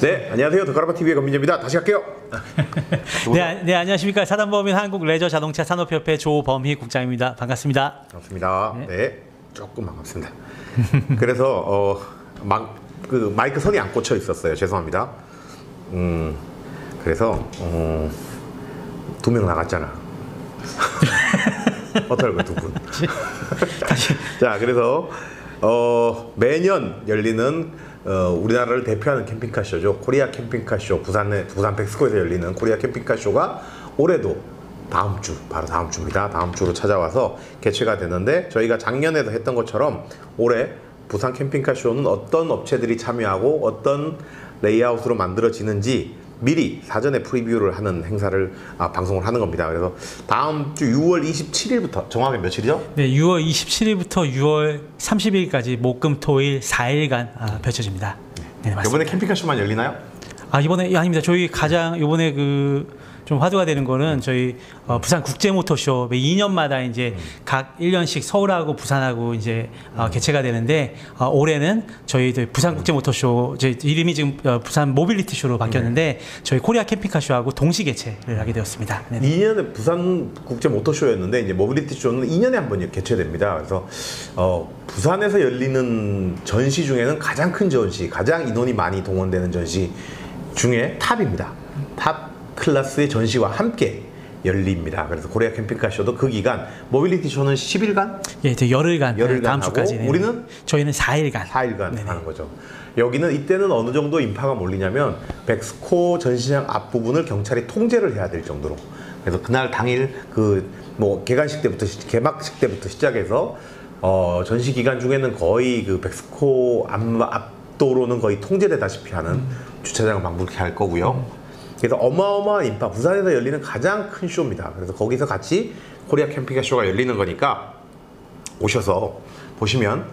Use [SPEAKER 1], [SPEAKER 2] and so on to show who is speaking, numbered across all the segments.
[SPEAKER 1] 네, 안녕하세요. 더가라바 TV의 권민재입니다. 다시 할게요.
[SPEAKER 2] 네, 아- 네, 안녕하십니까. 사단법인 한국 레저 자동차 산업협회 조범희 국장입니다. 반갑습니다.
[SPEAKER 1] 반갑습니다. 네, 조금 반갑습니다. 그래서 어, 막, 그 마이크 선이 안 꽂혀 있었어요. 죄송합니다. 음, 그래서 어, 두명 나갔잖아. 어떨까 두 분? 자, 그래서 어, 매년 열리는 어, 우리나라를 대표하는 캠핑카 쇼죠. 코리아 캠핑카 쇼 부산에 부산 벡스코에서 열리는 코리아 캠핑카 쇼가 올해도 다음 주 바로 다음 주입니다. 다음 주로 찾아와서 개최가 되는데 저희가 작년에도 했던 것처럼 올해 부산 캠핑카 쇼는 어떤 업체들이 참여하고 어떤 레이아웃으로 만들어지는지 미리 사전에 프리뷰를 하는 행사를 아, 방송을 하는 겁니다. 그래서 다음 주 6월 27일부터 정확히 며칠이죠?
[SPEAKER 2] 네, 6월 27일부터 6월 30일까지 목금토일 4일간 아, 펼쳐집니다. 네, 맞습니다.
[SPEAKER 1] 이번에 캠핑카 쇼만 열리나요?
[SPEAKER 2] 아 이번에 예, 아닙니다. 저희 가장 이번에 그 좀 화두가 되는 거는 저희 어, 부산 국제 모터쇼 매 2년마다 이제 각 1년씩 서울하고 부산하고 이제 어, 개최가 되는데 어, 올해는 저희 그 부산 국제 모터쇼 제 이름이 지금 어, 부산 모빌리티 쇼로 바뀌었는데 저희 코리아 캠핑카 쇼하고 동시 개최를 하게 되었습니다. 네.
[SPEAKER 1] 2년에 부산 국제 모터쇼였는데 이제 모빌리티 쇼는 2년에 한 번 개최됩니다. 그래서 어, 부산에서 열리는 전시 중에는 가장 큰 전시, 가장 인원이 많이 동원되는 전시 중에 top입니다. top class의 전시와 함께 열립니다. 그래서 코리아 캠핑카 쇼도 그 기간 모빌리티 쇼는 10일간,
[SPEAKER 2] 예, 이제 열흘간,
[SPEAKER 1] 열흘간
[SPEAKER 2] 다음 주까지. 네.
[SPEAKER 1] 우리는
[SPEAKER 2] 저희는 4일간.
[SPEAKER 1] 4일간
[SPEAKER 2] 네네.
[SPEAKER 1] 하는 거죠. 여기는 이때는 어느 정도 인파가 몰리냐면 백스코 전시장 앞부분을 경찰이 통제를 해야 될 정도로. 그래서 그날 당일 그 뭐 개관식 때부터 시- 개막식 때부터 시작해서 어 전시 기간 중에는 거의 그 백스코 앞, 앞도로는 거의 통제되다시피 하는 주차장을 방불케 할 거고요. 그래서 어마어마한 인파, 부산에서 열리는 가장 큰 쇼입니다. 그래서 거기서 같이 코리아 캠핑카 쇼가 열리는 거니까 오셔서 보시면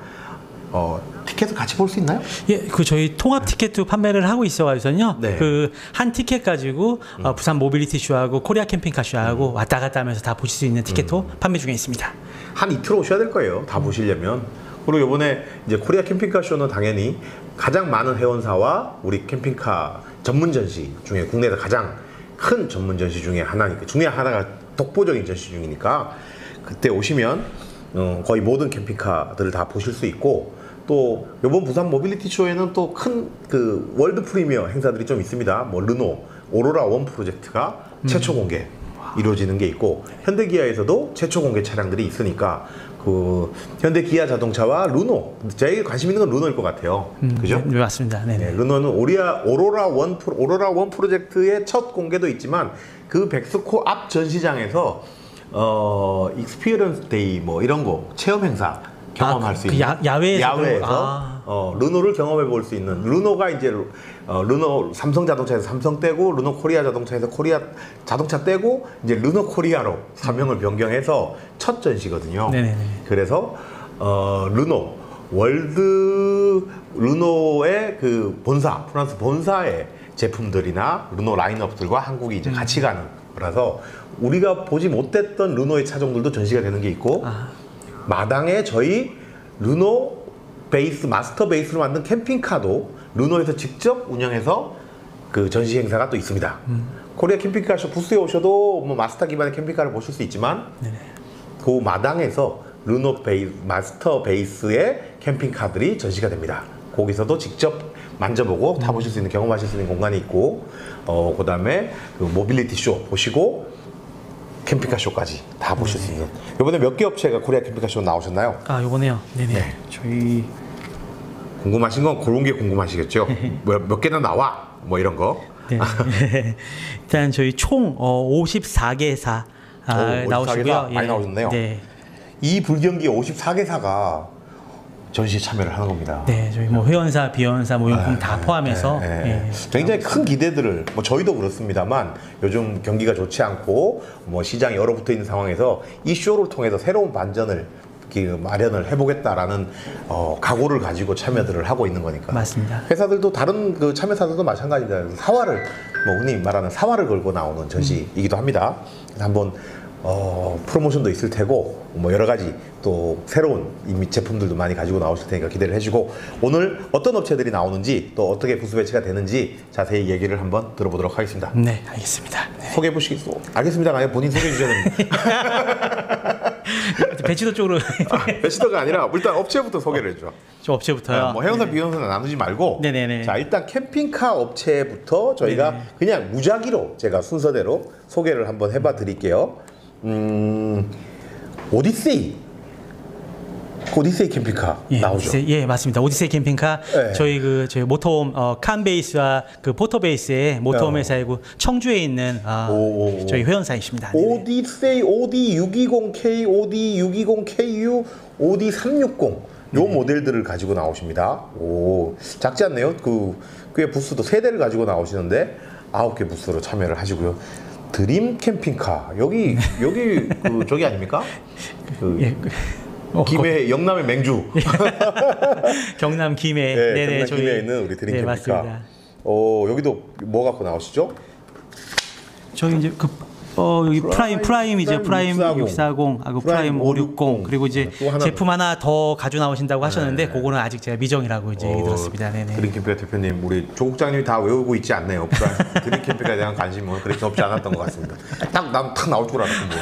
[SPEAKER 1] 어, 티켓을 같이 볼 수 있나요?
[SPEAKER 2] 예, 그 저희 통합 티켓도 판매를 하고 있어가지고요.
[SPEAKER 1] 네. 음.
[SPEAKER 2] 그 한 티켓 가지고 어, 부산 모빌리티 쇼하고 코리아 캠핑카 쇼하고 왔다 갔다 하면서 다 보실 수 있는 티켓도
[SPEAKER 1] 음.
[SPEAKER 2] 판매 중에 있습니다.
[SPEAKER 1] 한 이틀 오셔야 될 거예요. 다 보시려면. 그리고 이번에 이제 코리아 캠핑카 쇼는 당연히 가장 많은 회원사와 우리 캠핑카 전문 전시 중에 국내에서 가장 큰 전문 전시 중에 하나니까 중에 하나가 독보적인 전시 중이니까 그때 오시면 어, 거의 모든 캠핑카들을 다 보실 수 있고 또 이번 부산 모빌리티 쇼에는 또 큰 그 world premiere 행사들이 좀 있습니다. 뭐 르노 오로라 원 프로젝트가 최초 공개 이루어지는 게 있고 현대기아에서도 최초 공개 차량들이 있으니까 그 현대 기아 자동차와 르노 제일 관심 있는 건 르노일 것 같아요. 그죠?
[SPEAKER 2] 네, 맞습니다. 네,
[SPEAKER 1] 네,
[SPEAKER 2] 네.
[SPEAKER 1] 르노는 오리아 오로라 원 프로, 오로라 원 프로젝트의 첫 공개도 있지만 그 벡스코 앞 전시장에서 어 experience day 뭐 이런 거 체험 행사 경험할
[SPEAKER 2] 아,
[SPEAKER 1] 수 있는
[SPEAKER 2] 야- 야외에서
[SPEAKER 1] 야외에서
[SPEAKER 2] 아.
[SPEAKER 1] 어, 르노를 경험해 볼 수 있는 르노가 이제 어, 르노 삼성 자동차에서 삼성 떼고 르노 코리아 자동차에서 코리아 자동차 떼고 이제 르노 코리아로 사명을 변경해서 첫 전시거든요.
[SPEAKER 2] 네네네.
[SPEAKER 1] 그래서 어, 르노 월드 르노의 그 본사 프랑스 본사의 제품들이나 르노 라인업들과 한국이 이제 같이 가는 거라서 우리가 보지 못했던 르노의 차종들도 전시가 되는 게 있고
[SPEAKER 2] 아.
[SPEAKER 1] 마당에 저희 르노 베이스 마스터 베이스로 만든 캠핑카도 르노에서 직접 운영해서 그 전시 행사가 또 있습니다. 코리아 캠핑카 쇼 부스에 오셔도 뭐 마스터 기반의 캠핑카를 보실 수 있지만 그 마당에서 르노 베이 마스터 베이스의 캠핑카들이 전시가 됩니다. 거기서도 직접 만져보고 타보실 수 있는 경험하실 수 있는 공간이 있고 어 그다음에 그 모빌리티 쇼 보시고 캠핑카 쇼까지 다 보실 수 있는 이번에 몇 개 업체가 코리아 캠핑카 쇼 나오셨나요?
[SPEAKER 2] 아, 요번에요. 네네.
[SPEAKER 1] 네.
[SPEAKER 2] 저희
[SPEAKER 1] 궁금하신 건 그런 게 궁금하시겠죠? 몇, 몇 개나 나와? 뭐 이런 거.
[SPEAKER 2] 네. 일단 저희 총 어, 54개사 아,
[SPEAKER 1] 오, 54
[SPEAKER 2] 나오시고요.
[SPEAKER 1] 개사 많이 나오셨네요.
[SPEAKER 2] 네.
[SPEAKER 1] 이 불경기 54개사가 전시에 참여를 하는 겁니다.
[SPEAKER 2] 네, 저희 뭐 회원사, 비원사, 뭐 용품 다
[SPEAKER 1] 네,
[SPEAKER 2] 포함해서
[SPEAKER 1] 네, 네.
[SPEAKER 2] 예.
[SPEAKER 1] 굉장히 큰 기대들을 뭐 저희도 그렇습니다만 요즘 경기가 좋지 않고 뭐 시장이 얼어붙어 있는 상황에서 이 쇼를 통해서 새로운 반전을 그 마련을 해보겠다라는 어, 각오를 가지고 참여들을 하고 있는 거니까
[SPEAKER 2] 맞습니다.
[SPEAKER 1] 회사들도 다른 그 참여사들도 마찬가지입니다. 사활을 뭐 흔히 말하는 사활을 걸고 나오는 전시이기도 합니다. 한번 어, 프로모션도 있을 테고 뭐 여러 가지 또 새로운 이미 제품들도 많이 가지고 나오실 테니까 기대를 해주고 오늘 어떤 업체들이 나오는지 또 어떻게 부수 배치가 되는지 자세히 얘기를 한번 들어보도록 하겠습니다.
[SPEAKER 2] 네, 알겠습니다. 네.
[SPEAKER 1] 소개해 보시겠소? 알겠습니다. 아니 본인 소개해 주셔야 됩니다.
[SPEAKER 2] 배치도 쪽으로
[SPEAKER 1] 아, 배시더가 아니라 일단 업체부터 소개를 해줘.
[SPEAKER 2] 좀 업체부터요.
[SPEAKER 1] 뭐 해운사 비용사 나누지 말고
[SPEAKER 2] 네네네.
[SPEAKER 1] 자 일단 캠핑카 업체부터 저희가
[SPEAKER 2] 네네.
[SPEAKER 1] 그냥 무작위로 제가 순서대로 소개를 한번 해봐 드릴게요 음 오디세이 오디세이 캠핑카
[SPEAKER 2] 예,
[SPEAKER 1] 나오죠
[SPEAKER 2] 오디세이, 예, 맞습니다. 오디세이 캠핑카
[SPEAKER 1] 네.
[SPEAKER 2] 저희 그 저희 모터홈 어, 칸베이스와 그 포터베이스의 모터홈
[SPEAKER 1] 어.
[SPEAKER 2] 회사이고 청주에 있는 아,
[SPEAKER 1] 오, 오, 오.
[SPEAKER 2] 저희 회원사이십니다. 네네.
[SPEAKER 1] 오디세이 OD 620K, OD 620KU, OD 360. 요
[SPEAKER 2] 네.
[SPEAKER 1] 모델들을 가지고 나오십니다. 오, 작지 않네요. 그, 꽤 부스도 세 대를 가지고 나오시는데 아홉 개 부스로 참여를 하시고요. 드림 캠핑카. 여기, 여기, 그, 저기 아닙니까? 그,
[SPEAKER 2] 예. 어,
[SPEAKER 1] 김해, 영남의 맹주.
[SPEAKER 2] 거- 경남 김해.
[SPEAKER 1] 네,
[SPEAKER 2] 네네,
[SPEAKER 1] 경남
[SPEAKER 2] 저희-
[SPEAKER 1] 김해에 있는 우리 드림
[SPEAKER 2] 네,
[SPEAKER 1] 캠핑카.
[SPEAKER 2] 맞습니다.
[SPEAKER 1] 오, 여기도 뭐 갖고 나오시죠?
[SPEAKER 2] 저희 이제 그 어, 여기
[SPEAKER 1] 프라임,
[SPEAKER 2] 프라임 프라임이죠.
[SPEAKER 1] 프라임
[SPEAKER 2] 프라임
[SPEAKER 1] 640,
[SPEAKER 2] 640, 하고
[SPEAKER 1] 프라임
[SPEAKER 2] 프라임 560 그리고 이제
[SPEAKER 1] 또 하나
[SPEAKER 2] 제품 하나 더 가져 나오신다고 하셨는데
[SPEAKER 1] 네.
[SPEAKER 2] 그거는 아직 제가 미정이라고 이제 얘기
[SPEAKER 1] 어,
[SPEAKER 2] 들었습니다. 네네.
[SPEAKER 1] 드림캠핑카 대표님 우리 조국장님이 다 외우고 있지 않네요. 프라임 드림캠핑카에 대한 관심은 그렇게 없지 않았던 것 같습니다. 딱난탁 나올 줄 알았던 뭐.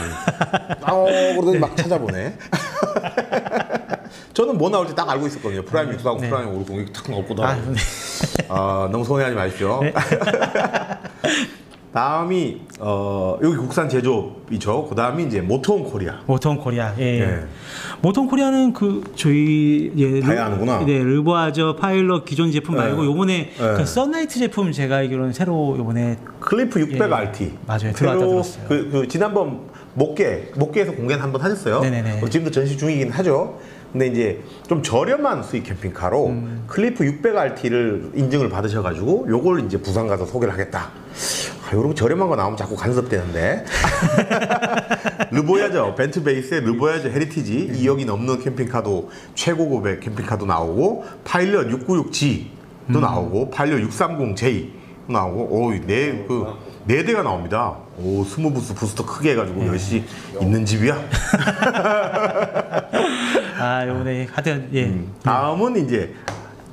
[SPEAKER 1] 어 그러더니 막 찾아보네. 저는 뭐 나올지 딱 알고 있었거든요. 프라임 640,
[SPEAKER 2] 네.
[SPEAKER 1] 프라임 560 이렇게 탁 나올
[SPEAKER 2] 아,
[SPEAKER 1] 거다.
[SPEAKER 2] 네.
[SPEAKER 1] 아 너무 서운해하지 마십시오.
[SPEAKER 2] 네.
[SPEAKER 1] 다음이 어 여기 국산 제조업이죠. 그 다음이 이제 모토홈 코리아.
[SPEAKER 2] 모토홈 코리아. 예.
[SPEAKER 1] 예.
[SPEAKER 2] 모토홈 코리아는 그 저희 예,
[SPEAKER 1] 다야 하는구나.
[SPEAKER 2] 네, 르보야저 파일럿 기존 제품
[SPEAKER 1] 네.
[SPEAKER 2] 말고 요번에
[SPEAKER 1] 네.
[SPEAKER 2] 그 썬라이트 제품 제가 알기로는 새로 요번에
[SPEAKER 1] 클리프 600
[SPEAKER 2] 예,
[SPEAKER 1] RT.
[SPEAKER 2] 맞아요. 들어왔다 들었어요.
[SPEAKER 1] 그, 그 지난번 목계 목계에서 공개는 한번 하셨어요.
[SPEAKER 2] 네네네.
[SPEAKER 1] 어, 지금도 전시 중이긴 하죠. 근데 이제 좀 저렴한 수입 캠핑카로
[SPEAKER 2] 음.
[SPEAKER 1] 클리프 600 RT를 인증을 받으셔가지고 요걸 이제 부산 가서 소개를 하겠다. 아, 요런 저렴한 거 나오면 자꾸 간섭되는데. 르보야저 벤츠 베이스의 르보야저 헤리티지 2억이 넘는 캠핑카도 최고급의 캠핑카도 나오고 파일럿 696G도
[SPEAKER 2] 음.
[SPEAKER 1] 나오고 파일럿 630J 나오고 오 네 그 네 대가 나옵니다. 오 스무 부스 부스도 크게 해가지고
[SPEAKER 2] 네.
[SPEAKER 1] 열시 있는 집이야.
[SPEAKER 2] 아 요번에 하여튼 예.
[SPEAKER 1] 음. 다음은 이제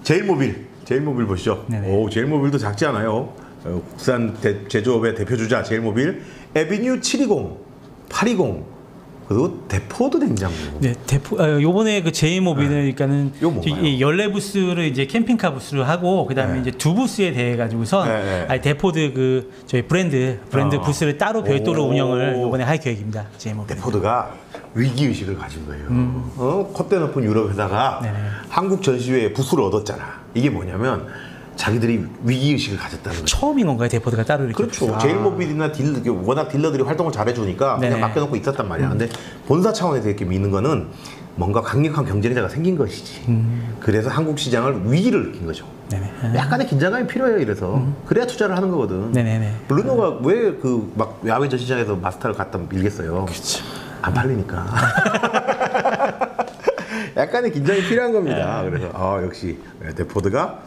[SPEAKER 1] 제일모빌. 제일모빌 보시죠.
[SPEAKER 2] 네네.
[SPEAKER 1] 오 제일모빌도 작지 않아요. 어, 국산 대- 제조업의 대표 주자 제일모빌 에비뉴 720, 820 그리고 데포드 냉장고.
[SPEAKER 2] 네, 대포 어, 요번에 그 제일모빌은 그러니까는
[SPEAKER 1] 네.
[SPEAKER 2] 이 열네 부스를 이제 캠핑카 부스를 하고 그다음에
[SPEAKER 1] 네.
[SPEAKER 2] 이제 두 부스에 대해 가지고서
[SPEAKER 1] 네, 네.
[SPEAKER 2] 아니 데포드 그 저희 브랜드 브랜드
[SPEAKER 1] 어.
[SPEAKER 2] 부스를 따로 별도로
[SPEAKER 1] 오.
[SPEAKER 2] 운영을 요번에 할 계획입니다. 제일모빌.
[SPEAKER 1] 데포드가 위기 의식을 가진 거예요. 어, 콧대 높은 유럽 회사가
[SPEAKER 2] 음. 네네.
[SPEAKER 1] 한국 전시회에 부스를 얻었잖아. 이게 뭐냐면 자기들이 위기 의식을 가졌다는 거죠.
[SPEAKER 2] 처음인 건가요? 데포드가 따로 이렇게
[SPEAKER 1] 그렇죠.
[SPEAKER 2] 아.
[SPEAKER 1] 제일모빌이나 딜 워낙 딜러들이 활동을 잘해주니까
[SPEAKER 2] 네네.
[SPEAKER 1] 그냥 맡겨놓고 있었단 말이야. 근데 본사 차원에서 이렇게 미는 거는 뭔가 강력한 경쟁자가 생긴 것이지.
[SPEAKER 2] 음.
[SPEAKER 1] 그래서 한국 시장을 위기를 긴 거죠.
[SPEAKER 2] 네네.
[SPEAKER 1] 약간의 긴장감이 필요해요. 이래서 그래야 투자를 하는 거거든.
[SPEAKER 2] 음. 네네네.
[SPEAKER 1] 르노가 왜 그 막 야외 전시장에서 마스터를 갖다 밀겠어요.
[SPEAKER 2] 그렇죠.
[SPEAKER 1] 안 팔리니까. 약간의 긴장이 필요한 겁니다.
[SPEAKER 2] 네.
[SPEAKER 1] 그래서 아, 역시 데포드가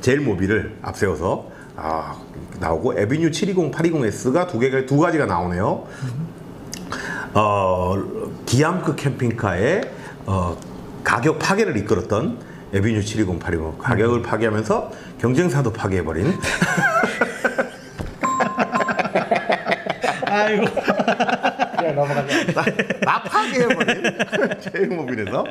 [SPEAKER 1] 제일 모빌을 앞세워서 아, 나오고 에비뉴 720, 820S가 두 개가 두 가지가 나오네요. 어, 기암크 캠핑카의 어, 가격 파괴를 이끌었던 에비뉴 720, 820 가격을 파괴하면서 경쟁사도 파괴해버린
[SPEAKER 2] 아이고.
[SPEAKER 1] 나, 나 파괴해버린 제일모빌에서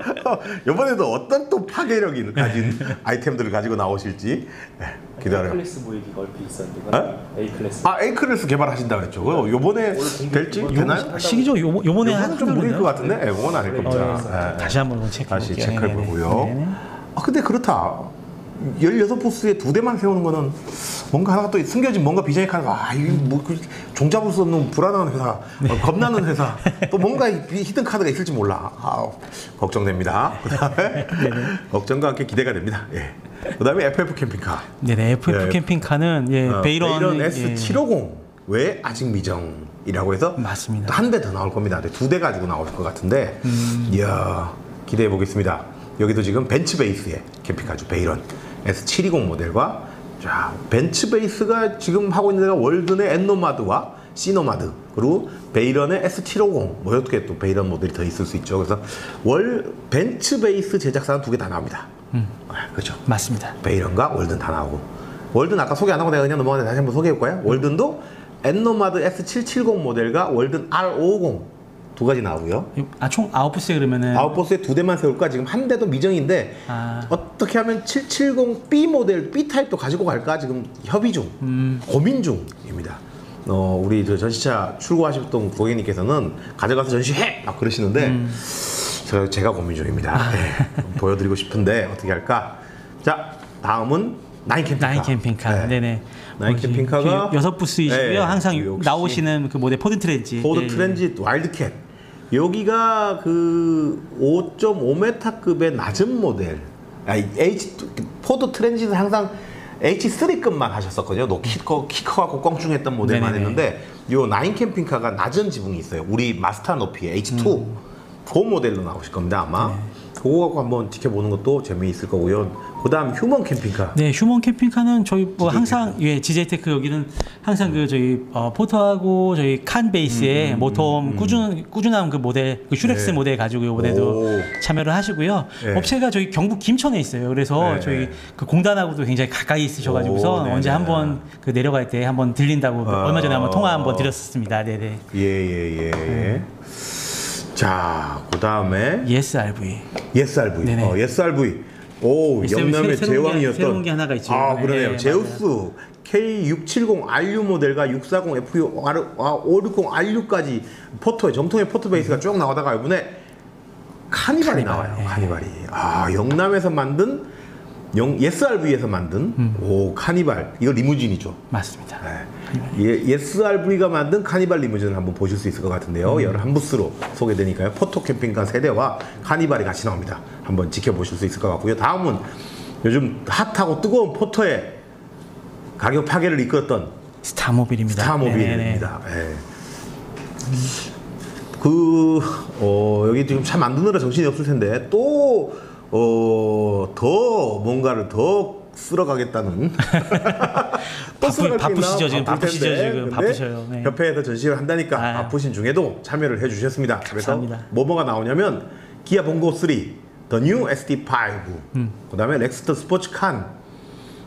[SPEAKER 1] 이번에도 어떤 또 파괴력이 가진 아이템들을 가지고 나오실지 네, 기다려요.
[SPEAKER 3] 클래스 모이기가 얼핏 있었는데
[SPEAKER 1] 어?
[SPEAKER 3] A class
[SPEAKER 1] 아 A class 개발하신다 그랬죠. 그거 요번에 될지 되나요?
[SPEAKER 2] 시기죠. 요, 요번에
[SPEAKER 1] 요번은 좀 무리일 것 같은데 네, 그건 아닐 겁니다.
[SPEAKER 3] 어,
[SPEAKER 1] 네.
[SPEAKER 2] 다시 한번 체크해
[SPEAKER 1] 다시
[SPEAKER 2] 볼게요.
[SPEAKER 1] 체크해. 보고요. 아 근데 그렇다. 16부스에 두 대만 세우는 거는 뭔가 하나가 또 숨겨진 뭔가 비장의 카드가 아, 이거 뭐 그, 종잡을 수 없는 불안한 회사,
[SPEAKER 2] 네.
[SPEAKER 1] 어, 겁나는 회사, 또 뭔가 이 히든 카드가 있을지 몰라. 아, 걱정됩니다. 그다음에 걱정과 함께 기대가 됩니다. 예. 그다음에 FF 캠핑카.
[SPEAKER 2] 네네. FF
[SPEAKER 1] 예.
[SPEAKER 2] 캠핑카는 예,
[SPEAKER 1] 어,
[SPEAKER 2] 베이런, 예.
[SPEAKER 1] S750 왜 아직 미정 이라고 해서
[SPEAKER 2] 맞습니다.
[SPEAKER 1] 한 대 더 나올 겁니다. 두 대 가지고 나올 것 같은데
[SPEAKER 2] 음.
[SPEAKER 1] 이야 기대해 보겠습니다. 여기도 지금 벤츠 베이스의 캠핑카죠 베이런 S720 모델과 자 벤츠 베이스가 지금 하고 있는 데가 월든의 엔노마드와 시노마드 그리고 베이런의 S750 뭐 이렇게 또 베이런 모델이 더 있을 수 있죠. 그래서 월 벤츠 베이스 제작사는 두 개 다 나옵니다. 아, 그렇죠.
[SPEAKER 2] 맞습니다.
[SPEAKER 1] 베이런과 월든 다 나오고 월든 아까 소개 안 하고 내가 그냥 넘어가는데 다시 한번 소개해 볼까요? 월든도 엔노마드 S770 모델과 월든 R550 두 가지 나오고요.
[SPEAKER 2] 아 총 아홉 부스에 그러면은
[SPEAKER 1] 아홉 부스에 두 대만 세울까? 지금 한 대도 미정인데
[SPEAKER 2] 아.
[SPEAKER 1] 어떻게 하면 770B 모델 B 타입도 가지고 갈까? 지금 협의 중, 고민 중입니다. 어, 우리 저 전시차 출고하셨던 고객님께서는 가져가서 전시해! 막 그러시는데 저 제가 고민 중입니다. 네, 보여드리고 싶은데 어떻게 할까? 자, 다음은 나인 캠핑카.
[SPEAKER 2] 나인 캠핑카.
[SPEAKER 1] 네.
[SPEAKER 2] 네. 네
[SPEAKER 1] 나인 캠핑카가
[SPEAKER 2] 여섯 부스이시고요.
[SPEAKER 1] 네,
[SPEAKER 2] 항상
[SPEAKER 1] 역시
[SPEAKER 2] 나오시는 그 모델 포드 트렌지.
[SPEAKER 1] 포드
[SPEAKER 2] 네.
[SPEAKER 1] 트랜짓 와일드캣 여기가 그 5.5m급의 낮은 모델 아, H 포드 트랜짓은 항상 H3급만 하셨었거든요. 너 키, 커, 키 커갖고 껑충했던 모델만
[SPEAKER 2] 네네네.
[SPEAKER 1] 했는데 요 나인 캠핑카가 낮은 지붕이 있어요. 우리 마스터 높이의 H2
[SPEAKER 2] 음.
[SPEAKER 1] 그 모델로 나오실 겁니다 아마.
[SPEAKER 2] 네.
[SPEAKER 1] 그거 갖고 한번 지켜보는 것도 재미있을 거고요. 그다음 휴먼 캠핑카.
[SPEAKER 2] 네, 휴먼 캠핑카는 저희 뭐 항상 예, GJ테크 여기는 항상 그 저희 어, 포터하고 저희 칸 베이스에 motorhome 꾸준 꾸준한 그 모델 그 슈렉스
[SPEAKER 1] 음, 네.
[SPEAKER 2] 모델 가지고 이번에도
[SPEAKER 1] 오.
[SPEAKER 2] 참여를 하시고요.
[SPEAKER 1] 네.
[SPEAKER 2] 업체가 저희 경북 김천에 있어요. 그래서
[SPEAKER 1] 네,
[SPEAKER 2] 저희
[SPEAKER 1] 네.
[SPEAKER 2] 그 공단하고도 굉장히 가까이 있으셔가지고서
[SPEAKER 1] 오, 네,
[SPEAKER 2] 언제
[SPEAKER 1] 네.
[SPEAKER 2] 한번 그 내려갈 때 한번 들린다고
[SPEAKER 1] 아.
[SPEAKER 2] 얼마 전에 한번 통화 한번 드렸었습니다. 네네.
[SPEAKER 1] 예예예. 예, 자, 그 다음에
[SPEAKER 2] ESRV.
[SPEAKER 1] 예스RV.
[SPEAKER 2] 네네.
[SPEAKER 1] 어, 예스RV. 오,
[SPEAKER 2] 새-
[SPEAKER 1] 영남의
[SPEAKER 2] 새-
[SPEAKER 1] 제왕이었던.
[SPEAKER 2] 새로운 게 하나가 있죠.
[SPEAKER 1] 아,
[SPEAKER 2] 네,
[SPEAKER 1] 그러네요.
[SPEAKER 2] 네,
[SPEAKER 1] 제우스 K670RU 모델과 640 FU 560 RU까지 포터에 정통의 포터 베이스가 쭉 나오다가 이번에 카니발이
[SPEAKER 2] 카니발,
[SPEAKER 1] 나와요.
[SPEAKER 2] 네.
[SPEAKER 1] 카니발이. 아, 영남에서 만든 영 예스RV에서 만든
[SPEAKER 2] 음.
[SPEAKER 1] 오 카니발. 이거 리무진이죠.
[SPEAKER 2] 맞습니다.
[SPEAKER 1] 네. 예, 예스RV가 만든 카니발 리무진을 한번 보실 수 있을 것 같은데요.
[SPEAKER 2] 음.
[SPEAKER 1] 여러 한 부스로 소개되니까요. 포터 캠핑카 세대와 카니발이 같이 나옵니다. 한번 지켜보실 수 있을 것 같고요. 다음은 요즘 핫하고 뜨거운 포터의 가격 파괴를 이끌었던
[SPEAKER 2] 스타모빌입니다.
[SPEAKER 1] 스타모빌입니다. 예. 그, 어, 여기 지금 차 만드느라 정신이 없을 텐데, 또, 어, 더 뭔가를 더 쓸어가겠다는. 또
[SPEAKER 2] 바쁘- 바쁘시죠? 지금 바쁘시죠,
[SPEAKER 1] 텐데.
[SPEAKER 2] 지금 바쁘셔요. 네.
[SPEAKER 1] 협회에서 전시를 한다니까
[SPEAKER 2] 아.
[SPEAKER 1] 바쁘신 중에도 참여를 해주셨습니다. 그래서
[SPEAKER 2] 감사합니다.
[SPEAKER 1] 뭐뭐가 나오냐면, 기아 봉고 3, 더뉴 SD5,
[SPEAKER 2] 음.
[SPEAKER 1] 그 다음에 렉스터 스포츠 칸,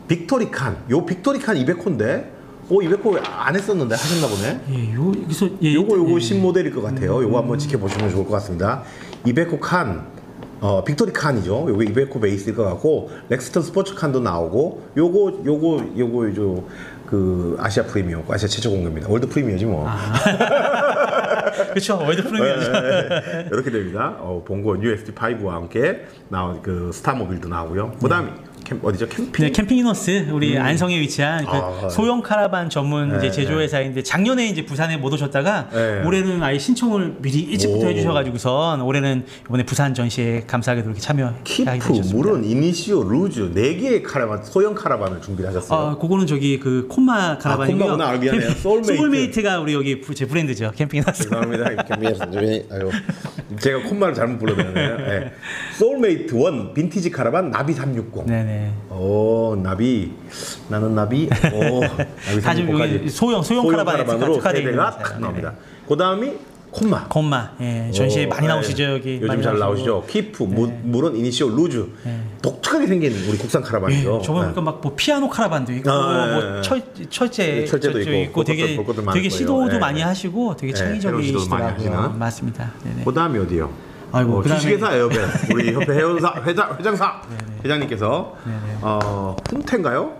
[SPEAKER 1] 빅토리 칸. 요 빅토리 칸 200호인데, 오, 200호 안 했었는데 하셨나 보네.
[SPEAKER 2] 예, 요 여기서 예,
[SPEAKER 1] 요거 요거
[SPEAKER 2] 예.
[SPEAKER 1] 신모델일 것 같아요. 요거 한번 지켜보시면 좋을 것 같습니다. 200호 칸, 어, 빅토리 칸이죠. 요거 200호 베이스일 것 같고, 렉스턴 스포츠 칸도 나오고, 요거 요거 요거 저그 아시아 프리미엄, 아시아 최초 공개입니다. world 프리미엄이지 뭐.
[SPEAKER 2] 그렇죠. world 프리미엄이죠.
[SPEAKER 1] 네, 이렇게 됩니다. 어, 본고 USD5와 함께 나온 그 스타 모빌도 나오고요. 그다음에 캠, 어디죠? 캠핑.
[SPEAKER 2] 네, 캠핑 이너스 우리 안성에 위치한 그
[SPEAKER 1] 아,
[SPEAKER 2] 소형 카라반 전문
[SPEAKER 1] 네,
[SPEAKER 2] 이제 제조회사인데 작년에 이제 부산에 못 오셨다가
[SPEAKER 1] 네.
[SPEAKER 2] 올해는 아예 신청을 미리 일찍부터
[SPEAKER 1] 오.
[SPEAKER 2] 해주셔가지고선 올해는 이번에 부산 전시에 감사하게도 이렇게 참여하게
[SPEAKER 1] 키프. 물은, 이니시오, 루즈 네 개의 카라반, 소형 카라반을 준비를 하셨어요.
[SPEAKER 2] 어, 그거는 저기 그 콤마 카라반이고요.
[SPEAKER 1] 콤마구나. 아, 미안해요.
[SPEAKER 2] 캠-
[SPEAKER 1] 소울메이트.
[SPEAKER 2] 소울메이트 가 우리 여기 부- 제 브랜드죠. 캠핑 이너스.
[SPEAKER 1] 죄송합니다. 캠핑에서 아유, 제가 콤마를 잘못 불러드렸네요. 네. 소울메이트 원 빈티지 카라반 나비 360.
[SPEAKER 2] 네네.
[SPEAKER 1] 오 나비 나는 나비. 오 나비
[SPEAKER 2] 다 지금
[SPEAKER 1] 360까지.
[SPEAKER 2] 여기 소형 소형 카라반에 특화되어 있는
[SPEAKER 1] 세대가
[SPEAKER 2] 회사예요.
[SPEAKER 1] 탁 나옵니다. 그 다음이 콤마.
[SPEAKER 2] 콤마. 예, 전시에
[SPEAKER 1] 오,
[SPEAKER 2] 많이
[SPEAKER 1] 네.
[SPEAKER 2] 나오시죠 여기.
[SPEAKER 1] 요즘 잘. 나오시죠. 키프, 무, 물은 이니시오, 루즈. 독특하게 생긴 우리 국산
[SPEAKER 2] 예,
[SPEAKER 1] 카라반이죠.
[SPEAKER 2] 저거
[SPEAKER 1] 네.
[SPEAKER 2] 보니까 막 뭐 피아노 카라반도 있고
[SPEAKER 1] 아, 예,
[SPEAKER 2] 뭐
[SPEAKER 1] 예.
[SPEAKER 2] 철, 철제
[SPEAKER 1] 예, 철제도 있고, 볼
[SPEAKER 2] 되게
[SPEAKER 1] 것들 많을
[SPEAKER 2] 되게
[SPEAKER 1] 거예요.
[SPEAKER 2] 시도도
[SPEAKER 1] 예.
[SPEAKER 2] 많이 하시고 되게
[SPEAKER 1] 예,
[SPEAKER 2] 창의적이시더라고요. 맞습니다. 네네.
[SPEAKER 1] 그 다음이 어디요?
[SPEAKER 2] 아이고,
[SPEAKER 1] 어,
[SPEAKER 2] 그다음에-
[SPEAKER 1] 주식회사 에어벤 우리 협회 회원사 회장 회장사. 회장님께서. 어 훈태인가요?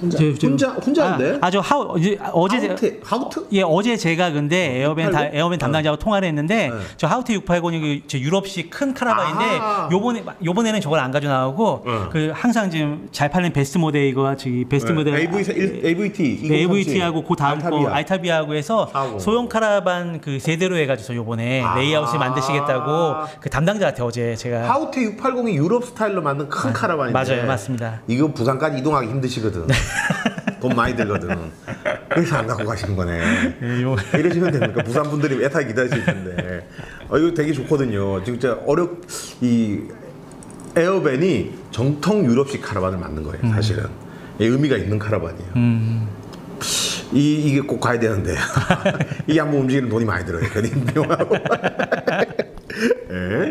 [SPEAKER 1] 혼자
[SPEAKER 2] 저- 저-
[SPEAKER 1] 혼자 혼자인데
[SPEAKER 2] 아, 하우 이제 어제 제-
[SPEAKER 1] 하우트 하우트
[SPEAKER 2] 예 어제 제가 근데 에어벤 다,
[SPEAKER 1] 680?
[SPEAKER 2] 에어벤 담당자하고 통화를 했는데
[SPEAKER 1] 네.
[SPEAKER 2] 저 하우트 680이 저 유럽식 큰 카라반인데
[SPEAKER 1] 아.
[SPEAKER 2] 요번에 요번에는 저걸 안 가져 나오고
[SPEAKER 1] 네.
[SPEAKER 2] 그 항상 지금 잘 팔리는 베스트 모델 이거 저기 베스트 모델
[SPEAKER 1] AV AVT
[SPEAKER 2] 네, AVT하고 그 다음 거
[SPEAKER 1] 알타비아.
[SPEAKER 2] 알타비아하고 해서
[SPEAKER 1] 450.
[SPEAKER 2] 소형 카라반 그 세대로 해가지고 요번에
[SPEAKER 1] 아.
[SPEAKER 2] 레이아웃을 만드시겠다고 그 담당자한테 어제 제가
[SPEAKER 1] 하우트 680이 유럽 스타일로 만든 큰 카라반인데
[SPEAKER 2] 네. 맞아요, 맞습니다.
[SPEAKER 1] 이거 부산까지 이동하기 힘드시거든. 돈 많이 들거든. 그래서 안 갖고 가시는 거네.
[SPEAKER 2] 예, 요-
[SPEAKER 1] 이러시면 됩니까? 부산 분들이 애타게 기다리실 텐데. 어, 이거 되게 좋거든요. 진짜 어렵 이 에어밴이 정통 유럽식 카라반을 만든 거예요. 사실은 예, 의미가 있는 카라반이에요.
[SPEAKER 2] 음,
[SPEAKER 1] 이 이게 꼭 가야 되는데 이게 한번 움직이는 돈이 많이 들어요. 비용하고. 예.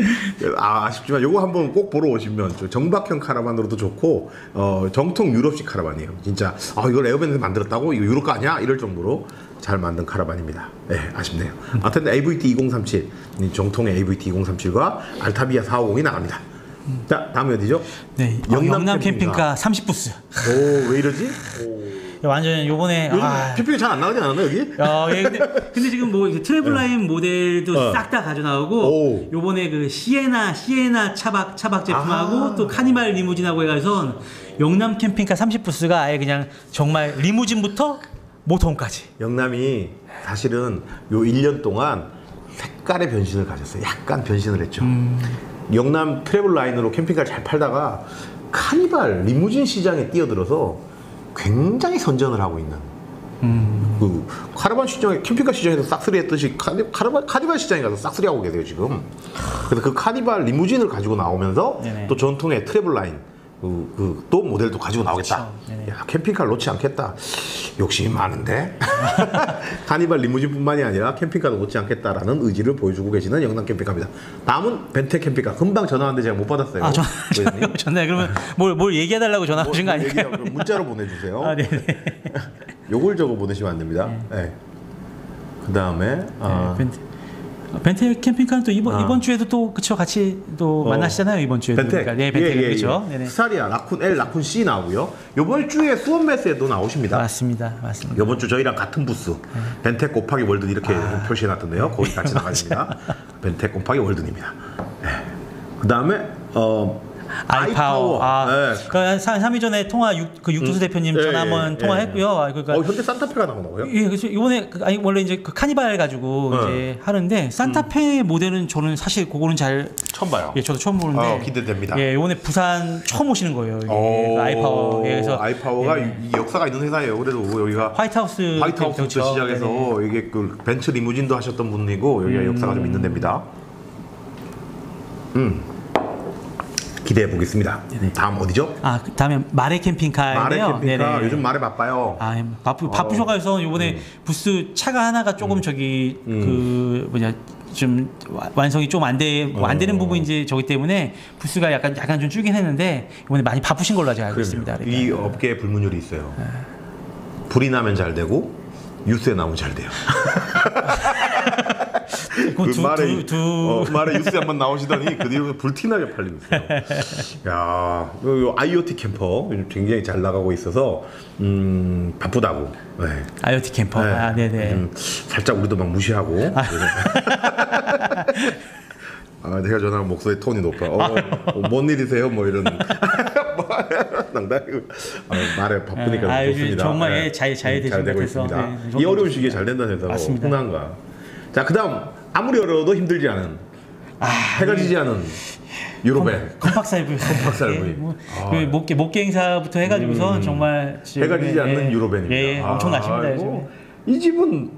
[SPEAKER 1] 아, 아쉽지만 요거 한번 꼭 보러 오시면 저 정박형 카라반으로도 좋고 어, 정통 유럽식 카라반이에요. 진짜 아 이걸 에어밴에서 만들었다고 이거 유럽 거 아니야? 이럴 정도로 잘 만든 카라반입니다. 예, 아쉽네요. 하여튼 AVT 2037이 정통의 AVT 2037과 알타비아 450이 나갑니다. 자, 다음이 어디죠?
[SPEAKER 2] 네, 어, 영남, 캠핑카 30부스.
[SPEAKER 1] 오, 왜 이러지?
[SPEAKER 2] 완전 요번에
[SPEAKER 1] 요즘
[SPEAKER 2] 아,
[SPEAKER 1] 캠핑이 잘안 나가지 않았나 여기?
[SPEAKER 2] 야, 예, 근데, 근데 지금 뭐 이제 트래블 라인 모델도
[SPEAKER 1] 어.
[SPEAKER 2] 싹다 가져 나오고
[SPEAKER 1] 오.
[SPEAKER 2] 요번에 그 시에나 시에나 차박 차박 제품하고
[SPEAKER 1] 아하.
[SPEAKER 2] 또 카니발 리무진하고 해가서 영남 캠핑카 30부스가 아예 그냥 정말 리무진부터 motorhome까지.
[SPEAKER 1] 영남이 사실은 요 1년 동안 색깔의 변신을 가졌어요. 약간 변신을 했죠. 영남 트래블 라인으로 캠핑카를 잘 팔다가 카니발 리무진 시장에 뛰어들어서 굉장히 선전을 하고 있는 그 카라반 시장에 캠핑카 시장에서 싹쓸이 했듯이 카니, 카라반, 카니발 시장에 가서 싹쓸이 하고 계세요 지금. 그래서 그 카니발 리무진을 가지고 나오면서
[SPEAKER 2] 네네.
[SPEAKER 1] 또 전통의 트래블 라인 그, 그, 또 모델도 가지고 나오겠다.
[SPEAKER 2] 네네.
[SPEAKER 1] 야, 캠핑카를 놓지 않겠다. 욕심이 많은데. 카니발 리무진뿐만이 아니라 캠핑카도 놓지 않겠다라는 의지를 보여주고 계시는 영남 캠핑카입니다. 다음은 벤테 캠핑카. 금방 전화 왔는데 제가 못 받았어요.
[SPEAKER 2] 아, 전,
[SPEAKER 1] 고객님.
[SPEAKER 2] 전에 그러면 뭘, 뭘 얘기해달라고 전화 오신
[SPEAKER 1] 거뭐
[SPEAKER 2] 아닐까요?
[SPEAKER 1] 문자로 보내주세요.
[SPEAKER 2] 아, 네네.
[SPEAKER 1] 요걸 적어 보내시면 안 됩니다. 네. 그 다음에 아,
[SPEAKER 2] 벤트. 어, 벤테 캠핑카는 또 이번
[SPEAKER 1] 아.
[SPEAKER 2] 이번 주에도 또 그쵸 같이 또
[SPEAKER 1] 어.
[SPEAKER 2] 만나시잖아요 이번 주에도
[SPEAKER 1] 벤텍.
[SPEAKER 2] 네 벤텍
[SPEAKER 1] 예, 예,
[SPEAKER 2] 그렇죠.
[SPEAKER 1] 예.
[SPEAKER 2] 네네.
[SPEAKER 1] 스타리아, 라쿤 L, 라쿤 C 나오고요. 요번 주에 수원 메스에도 나오십니다.
[SPEAKER 2] 맞습니다, 맞습니다.
[SPEAKER 1] 이번 주 저희랑 같은 부스 벤텍 곱하기 월든 이렇게
[SPEAKER 2] 아.
[SPEAKER 1] 표시해 놨던데요. 거기 같이 나가십니다. 벤텍 곱하기 월든입니다. 네. 그 다음에 어
[SPEAKER 2] 아이파워. 아,
[SPEAKER 1] 네.
[SPEAKER 2] 그 3일 전에 통화 육, 그 육두수 대표님
[SPEAKER 1] 예,
[SPEAKER 2] 전화
[SPEAKER 1] 예,
[SPEAKER 2] 한번
[SPEAKER 1] 예.
[SPEAKER 2] 통화했고요. 아, 그러니까
[SPEAKER 1] 어 현대 산타페가 나오나고요?
[SPEAKER 2] 예, 그래서 이번에 그- 아니 원래 이제 그 카니발 가지고
[SPEAKER 1] 네.
[SPEAKER 2] 이제 하는데 산타페 모델은 저는 사실 그거는 잘
[SPEAKER 1] 처음 봐요.
[SPEAKER 2] 예, 저도 처음 보는데
[SPEAKER 1] 어, 기대됩니다.
[SPEAKER 2] 예, 이번에 부산 처음 오시는 거예요.
[SPEAKER 1] 오,
[SPEAKER 2] 그 아이파워. 예, 그래서
[SPEAKER 1] 아이파워가
[SPEAKER 2] 예,
[SPEAKER 1] 이 역사가 있는 회사예요. 그래도 여기가
[SPEAKER 2] 화이트하우스
[SPEAKER 1] 화이트하우스부터
[SPEAKER 2] 때부터
[SPEAKER 1] 시작해서
[SPEAKER 2] 네네.
[SPEAKER 1] 이게 그 벤츠 리무진도 하셨던 분이고 여기가 역사가 좀 있는 데입니다. 음 기대해 보겠습니다. 다음 어디죠?
[SPEAKER 2] 아, 그 다음에 마레
[SPEAKER 1] 마레
[SPEAKER 2] 캠핑카인데요.
[SPEAKER 1] 캠핑카
[SPEAKER 2] 네네.
[SPEAKER 1] 요즘 마레 바빠요.
[SPEAKER 2] 아, 바쁘 바쁘셔가지고 이번에 부스 차가 하나가 조금 저기 그 뭐냐 좀 와- 완성이 좀안돼안 되는
[SPEAKER 1] 어.
[SPEAKER 2] 부분이 이제 저기 때문에 부스가 약간 약간 좀 줄긴 했는데 이번에 많이 바쁘신 걸로 제가 알고 있습니다.
[SPEAKER 1] 그럼요. 이
[SPEAKER 2] 그러니까.
[SPEAKER 1] 업계에 불문율이 있어요. 불이 나면 잘 되고 유스에 나면 잘 돼요.
[SPEAKER 2] 그 두,
[SPEAKER 1] 말에
[SPEAKER 2] 두, 두
[SPEAKER 1] 어, 말에 뉴스에 한번 나오시더니 그 뒤로 불티나게 팔리고 있어요. 야, 요, 요 IoT 캠퍼 요즘 굉장히 잘 나가고 있어서 음, 바쁘다고. 네.
[SPEAKER 2] IoT 캠퍼. 아, 네네.
[SPEAKER 1] 요즘 살짝 우리도 막 무시하고. 아, 내가 전화하면 목소리 톤이 높아. 어, 어, 뭔 일이세요? 뭐 이런. 아, 말에 바쁘니까
[SPEAKER 2] 아, 요즘
[SPEAKER 1] 좋습니다.
[SPEAKER 2] 정말
[SPEAKER 1] 네.
[SPEAKER 2] 예, 잘- 잘
[SPEAKER 1] 음, 잘 되고. 있습니다.
[SPEAKER 2] 네,
[SPEAKER 1] 이 어려운 시기에 잘 된다 해서
[SPEAKER 2] 맞습니다.
[SPEAKER 1] 훈한가. 자, 그다음 아무리 어려워도 힘들지 않은 해가 지지 않은 유로벤.
[SPEAKER 2] 컴팍 살부.
[SPEAKER 1] 컴팍 살부.
[SPEAKER 2] 뭐,
[SPEAKER 1] 아.
[SPEAKER 2] 그 목계 목계 행사부터 해가지고서 정말
[SPEAKER 1] 해가 지지
[SPEAKER 2] 예,
[SPEAKER 1] 않는
[SPEAKER 2] 예,
[SPEAKER 1] 유로벤입니다.
[SPEAKER 2] 예, 예, 엄청나십니다
[SPEAKER 1] 아이고,
[SPEAKER 2] 요즘에.
[SPEAKER 1] 이 집은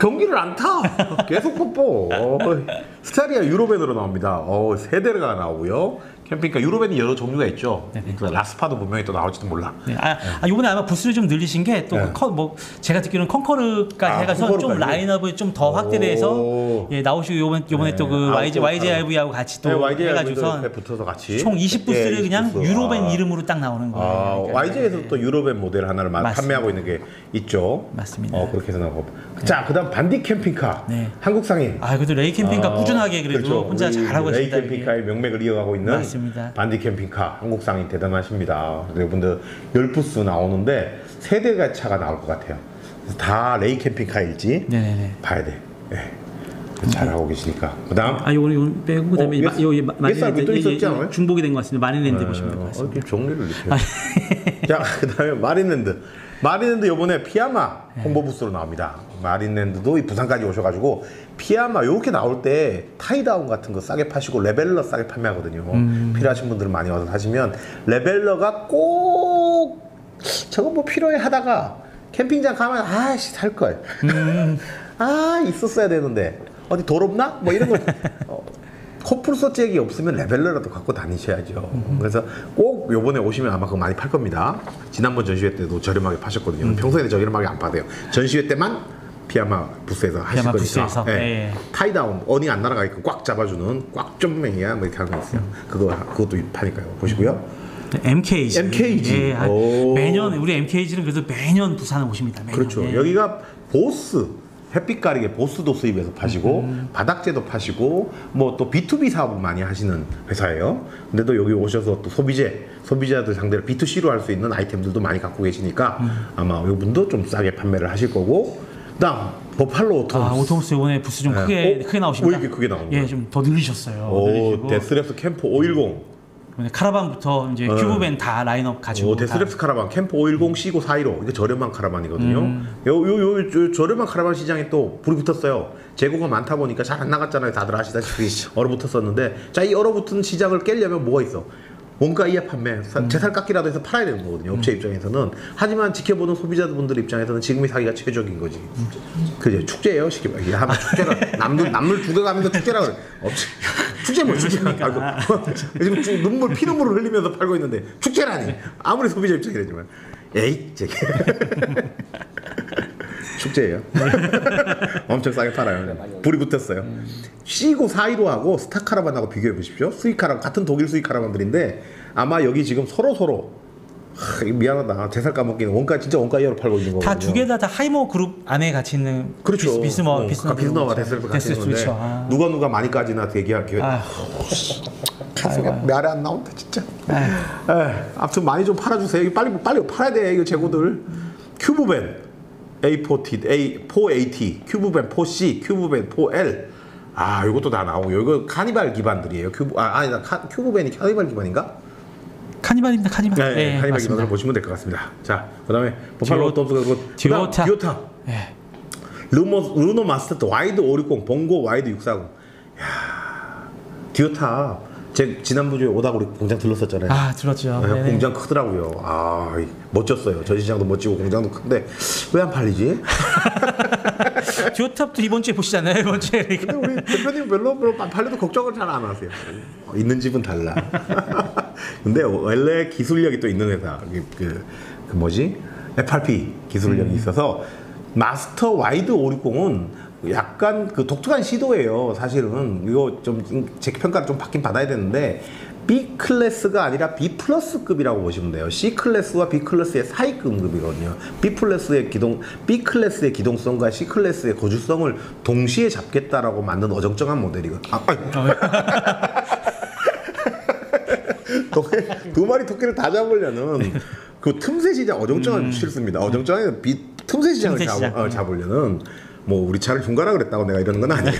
[SPEAKER 1] 경기를 안 타. 계속 뽀뽀. 어, 스타리아 유로벤으로 나옵니다. 어, 세 대가 나오고요. 캠핑카 유로벤이 여러 종류가 있죠. 그러니까 라스파도 분명히 또 나올지도 몰라.
[SPEAKER 2] 네, 아, 아 이번에 아마 부스를 좀 늘리신 게또
[SPEAKER 1] 네.
[SPEAKER 2] 뭐 제가 듣기로는 컨커르까지
[SPEAKER 1] 아,
[SPEAKER 2] 해가서 좀
[SPEAKER 1] 컨커르까지?
[SPEAKER 2] 라인업을 좀 더 확대돼서
[SPEAKER 1] 오.
[SPEAKER 2] 예 나오시고 요번 요번에
[SPEAKER 1] 네.
[SPEAKER 2] 또그
[SPEAKER 1] 아,
[SPEAKER 2] YJ
[SPEAKER 1] 또,
[SPEAKER 2] YJRV하고 같이 또
[SPEAKER 1] 네,
[SPEAKER 2] 해가지고서
[SPEAKER 1] 붙어서 같이
[SPEAKER 2] 총 20부스를
[SPEAKER 1] 예,
[SPEAKER 2] 그냥
[SPEAKER 1] 20부스.
[SPEAKER 2] 유로벤
[SPEAKER 1] 아.
[SPEAKER 2] 이름으로 딱 나오는 거예요.
[SPEAKER 1] 아,
[SPEAKER 2] 그러니까.
[SPEAKER 1] YJ에서 또 유로벤 모델 하나를
[SPEAKER 2] 맞습니다.
[SPEAKER 1] 판매하고 있는 게 있죠.
[SPEAKER 2] 맞습니다.
[SPEAKER 1] 어, 그렇게 해서 나오고. 자, 그다음 반디 캠핑카.
[SPEAKER 2] 네.
[SPEAKER 1] 한국 상인.
[SPEAKER 2] 아 그래도 레이 캠핑카
[SPEAKER 1] 아,
[SPEAKER 2] 꾸준하게 그래도
[SPEAKER 1] 그렇죠.
[SPEAKER 2] 혼자 잘하고
[SPEAKER 1] 레이
[SPEAKER 2] 있습니다. 이게.
[SPEAKER 1] 캠핑카의 명맥을 이어가고 있는
[SPEAKER 2] 맞습니다.
[SPEAKER 1] 반디 캠핑카 한국 상인 대단하십니다. 여러분들 열 부스 나오는데 세 대가 차가 나올 것 같아요. 다 레이 캠핑카일지
[SPEAKER 2] 네네네.
[SPEAKER 1] 봐야 돼. 예. 잘하고 계시니까. 그다음
[SPEAKER 2] 아 요거 요거 빼고 그다음에
[SPEAKER 1] 어,
[SPEAKER 2] 마- 요- 요 마-
[SPEAKER 1] 옛 사람이 또
[SPEAKER 2] 예, 예? 중복이 된 것 같습니다. 마린랜드 보시면 될것
[SPEAKER 1] 어,
[SPEAKER 2] 같습니다.
[SPEAKER 1] 이렇게 정리를 이렇게. 자, 그다음에 마린랜드. 마린랜드 이번에 피아마 홍보 부스로 나옵니다. 마린랜드도 이 부산까지 오셔가지고 피아마 요렇게 나올 때 tie-down 같은 거 싸게 파시고 leveler 싸게 판매하거든요. 필요하신 분들은 많이 와서 사시면 leveler가 꼭 저거 뭐 필요해 하다가 캠핑장 가면 아씨 살 걸. 아 있었어야 되는데 어디 돌 없나? 뭐 이런 거 어, 코뿔소 잭이 없으면 leveler라도 갖고 다니셔야죠. 그래서 꼭 요번에 오시면 아마 그거 많이 팔 겁니다. 지난번 전시회 때도 저렴하게 파셨거든요. 평소에는 저렴하게 안 파대요. 전시회 때만 피아마 부스에서 하실
[SPEAKER 2] 피아마
[SPEAKER 1] 거니까.
[SPEAKER 2] 부스에서,
[SPEAKER 1] 예.
[SPEAKER 2] 예.
[SPEAKER 1] tie-down awning 안 날아가게끔 꽉 잡아주는 꽉좀맹이야 뭐 이렇게 하는 거 있어요. 그거 그것도 파니까요. 보시고요.
[SPEAKER 2] MKG.
[SPEAKER 1] MKG.
[SPEAKER 2] 예. 매년 우리 MKG는 그래도 매년 부산에 오십니다. 매년.
[SPEAKER 1] 그렇죠.
[SPEAKER 2] 예.
[SPEAKER 1] 여기가 보스 햇빛 가리개 보스도 수입해서 파시고
[SPEAKER 2] 음.
[SPEAKER 1] 바닥재도 파시고 뭐 또 B2B 사업을 많이 하시는 회사예요. 근데 또 여기 오셔서 또 소비재 소비자들 상대로 B2C로 할 수 있는 아이템들도 많이 갖고 계시니까
[SPEAKER 2] 음.
[SPEAKER 1] 아마 이분도 좀 싸게 판매를 하실 거고 그다음 버팔로 오토
[SPEAKER 2] 아, 오토무스 이번에 부스 좀
[SPEAKER 1] 네.
[SPEAKER 2] 크게
[SPEAKER 1] 어?
[SPEAKER 2] 크게 나오십니다.
[SPEAKER 1] 왜 이렇게 크게
[SPEAKER 2] 예,
[SPEAKER 1] 거예요?
[SPEAKER 2] 좀더 늘리셨어요.
[SPEAKER 1] 오. 데스랩스 캠프 510
[SPEAKER 2] 이번에 카라반부터 이제
[SPEAKER 1] 네.
[SPEAKER 2] 큐브밴 다 라인업 가지고
[SPEAKER 1] 오,
[SPEAKER 2] 다-
[SPEAKER 1] 데스랩스 카라반 캠프 510 C9 415 이게 저렴한 카라반이거든요.
[SPEAKER 2] 음.
[SPEAKER 1] 요, 요, 요, 요 저렴한 카라반 시장에 또 불이 붙었어요. 재고가 많다 보니까 잘 안 나갔잖아요. 다들 아시다시피 얼어붙었었는데 자 이 얼어붙은 시장을 깨려면 뭐가 있어? 원가 이하 판매, 사-
[SPEAKER 2] 음.
[SPEAKER 1] 재살 깎기라도 해서 팔아야 되는 거거든요. 업체 입장에서는. 하지만 지켜보는 소비자분들 입장에서는 지금이 사기가 최적인 거지. 그죠? 축제예요, 쉽게 말해. 하면 축제라. 남들 남들 죽여가면서 축제라 그래. 업체 축제 뭐 축제가 아이고 지금 쭉 눈물 피눈물을 흘리면서 팔고 있는데 축제라니. 아무리 소비자 입장이라지만. 에이, 저기. 축제예요. 엄청 싸게 팔아요. 불이 붙었어요. C9 415하고 스타카라반하고 비교해 보십시오. 수이카라 같은 독일 수이카라반들인데 아마 여기 지금 서로 서로 하, 미안하다. 대살 까먹기는 원가 진짜 원가 이하로 팔고 있는 거거든요.
[SPEAKER 2] 다 두 개 다 다 하이모 그룹 안에 같이 있는
[SPEAKER 1] 그렇죠.
[SPEAKER 2] 비스, 비스머
[SPEAKER 1] 어,
[SPEAKER 2] 비스머
[SPEAKER 1] 비스너와 데스를 같이
[SPEAKER 2] 데스
[SPEAKER 1] 있는데
[SPEAKER 2] 그렇죠. 아.
[SPEAKER 1] 누가 누가 많이까지나 대기할 기회.
[SPEAKER 2] 아,
[SPEAKER 1] 가슴에 메아리 안 나온다 진짜.
[SPEAKER 2] 아,
[SPEAKER 1] 에, 아무튼 많이 좀 팔아주세요. 이거 빨리 빨리 팔아야 돼 이거 재고들. 큐브밴 A4T, A4AT, 큐브밴 4C, 큐브밴 4L. 아 이것도 다 나오고 이거 카니발 기반들이에요. 큐브 아 아니다 카, 큐브밴이 카니발 기반인가?
[SPEAKER 2] 카니발입니다. 카니발.
[SPEAKER 1] 네,
[SPEAKER 2] 예,
[SPEAKER 1] 카니발
[SPEAKER 2] 맞습니다.
[SPEAKER 1] 기반으로 보시면 될 것 같습니다. 자 그다음에 버팔로 그
[SPEAKER 2] 듀오타.
[SPEAKER 1] 듀오타.
[SPEAKER 2] 예.
[SPEAKER 1] 르노 르노 마스터 와이드 560 봉고 와이드 640. 야 듀오탑. 제 지난번에 오다가 우리 공장 들렀었잖아요.
[SPEAKER 2] 아, 들었죠.
[SPEAKER 1] 네. 공장 크더라고요. 아 이, 멋졌어요. 전시장도 멋지고 공장도 큰데 왜 안 팔리지?
[SPEAKER 2] 듀오탑도 이번 주에 보시잖아요. 이번 주에.
[SPEAKER 1] 근데 우리 대표님 별로 별로 안 팔려도 걱정을 잘 안 하세요. 어, 있는 집은 달라. 근데 원래 기술력이 또 있는 회사 그, 그, 그 뭐지 FRP 기술력이 있어서 마스터 와이드 560은 약간 그 독특한 시도예요. 사실은 이거 좀 제 평가를 좀 받긴 받아야 되는데 B 클래스가 아니라 B 플러스급이라고 보시면 돼요. C 클래스와 B 클래스의 사이급이거든요. B 플러스의 기동 B 클래스의 기동성과 C 클래스의 거주성을 동시에 잡겠다라고 만든 어정쩡한 모델이거든요. 아, 두 마리 토끼를 다 잡으려는 그 틈새 시장 어정쩡한 실수입니다. 어정쩡한 비 틈새 시장을
[SPEAKER 2] 틈새
[SPEAKER 1] 잡,
[SPEAKER 2] 시장.
[SPEAKER 1] 어, 잡으려는 뭐 우리 차를 중가라 그랬다고 내가 이러는 건 아니에요.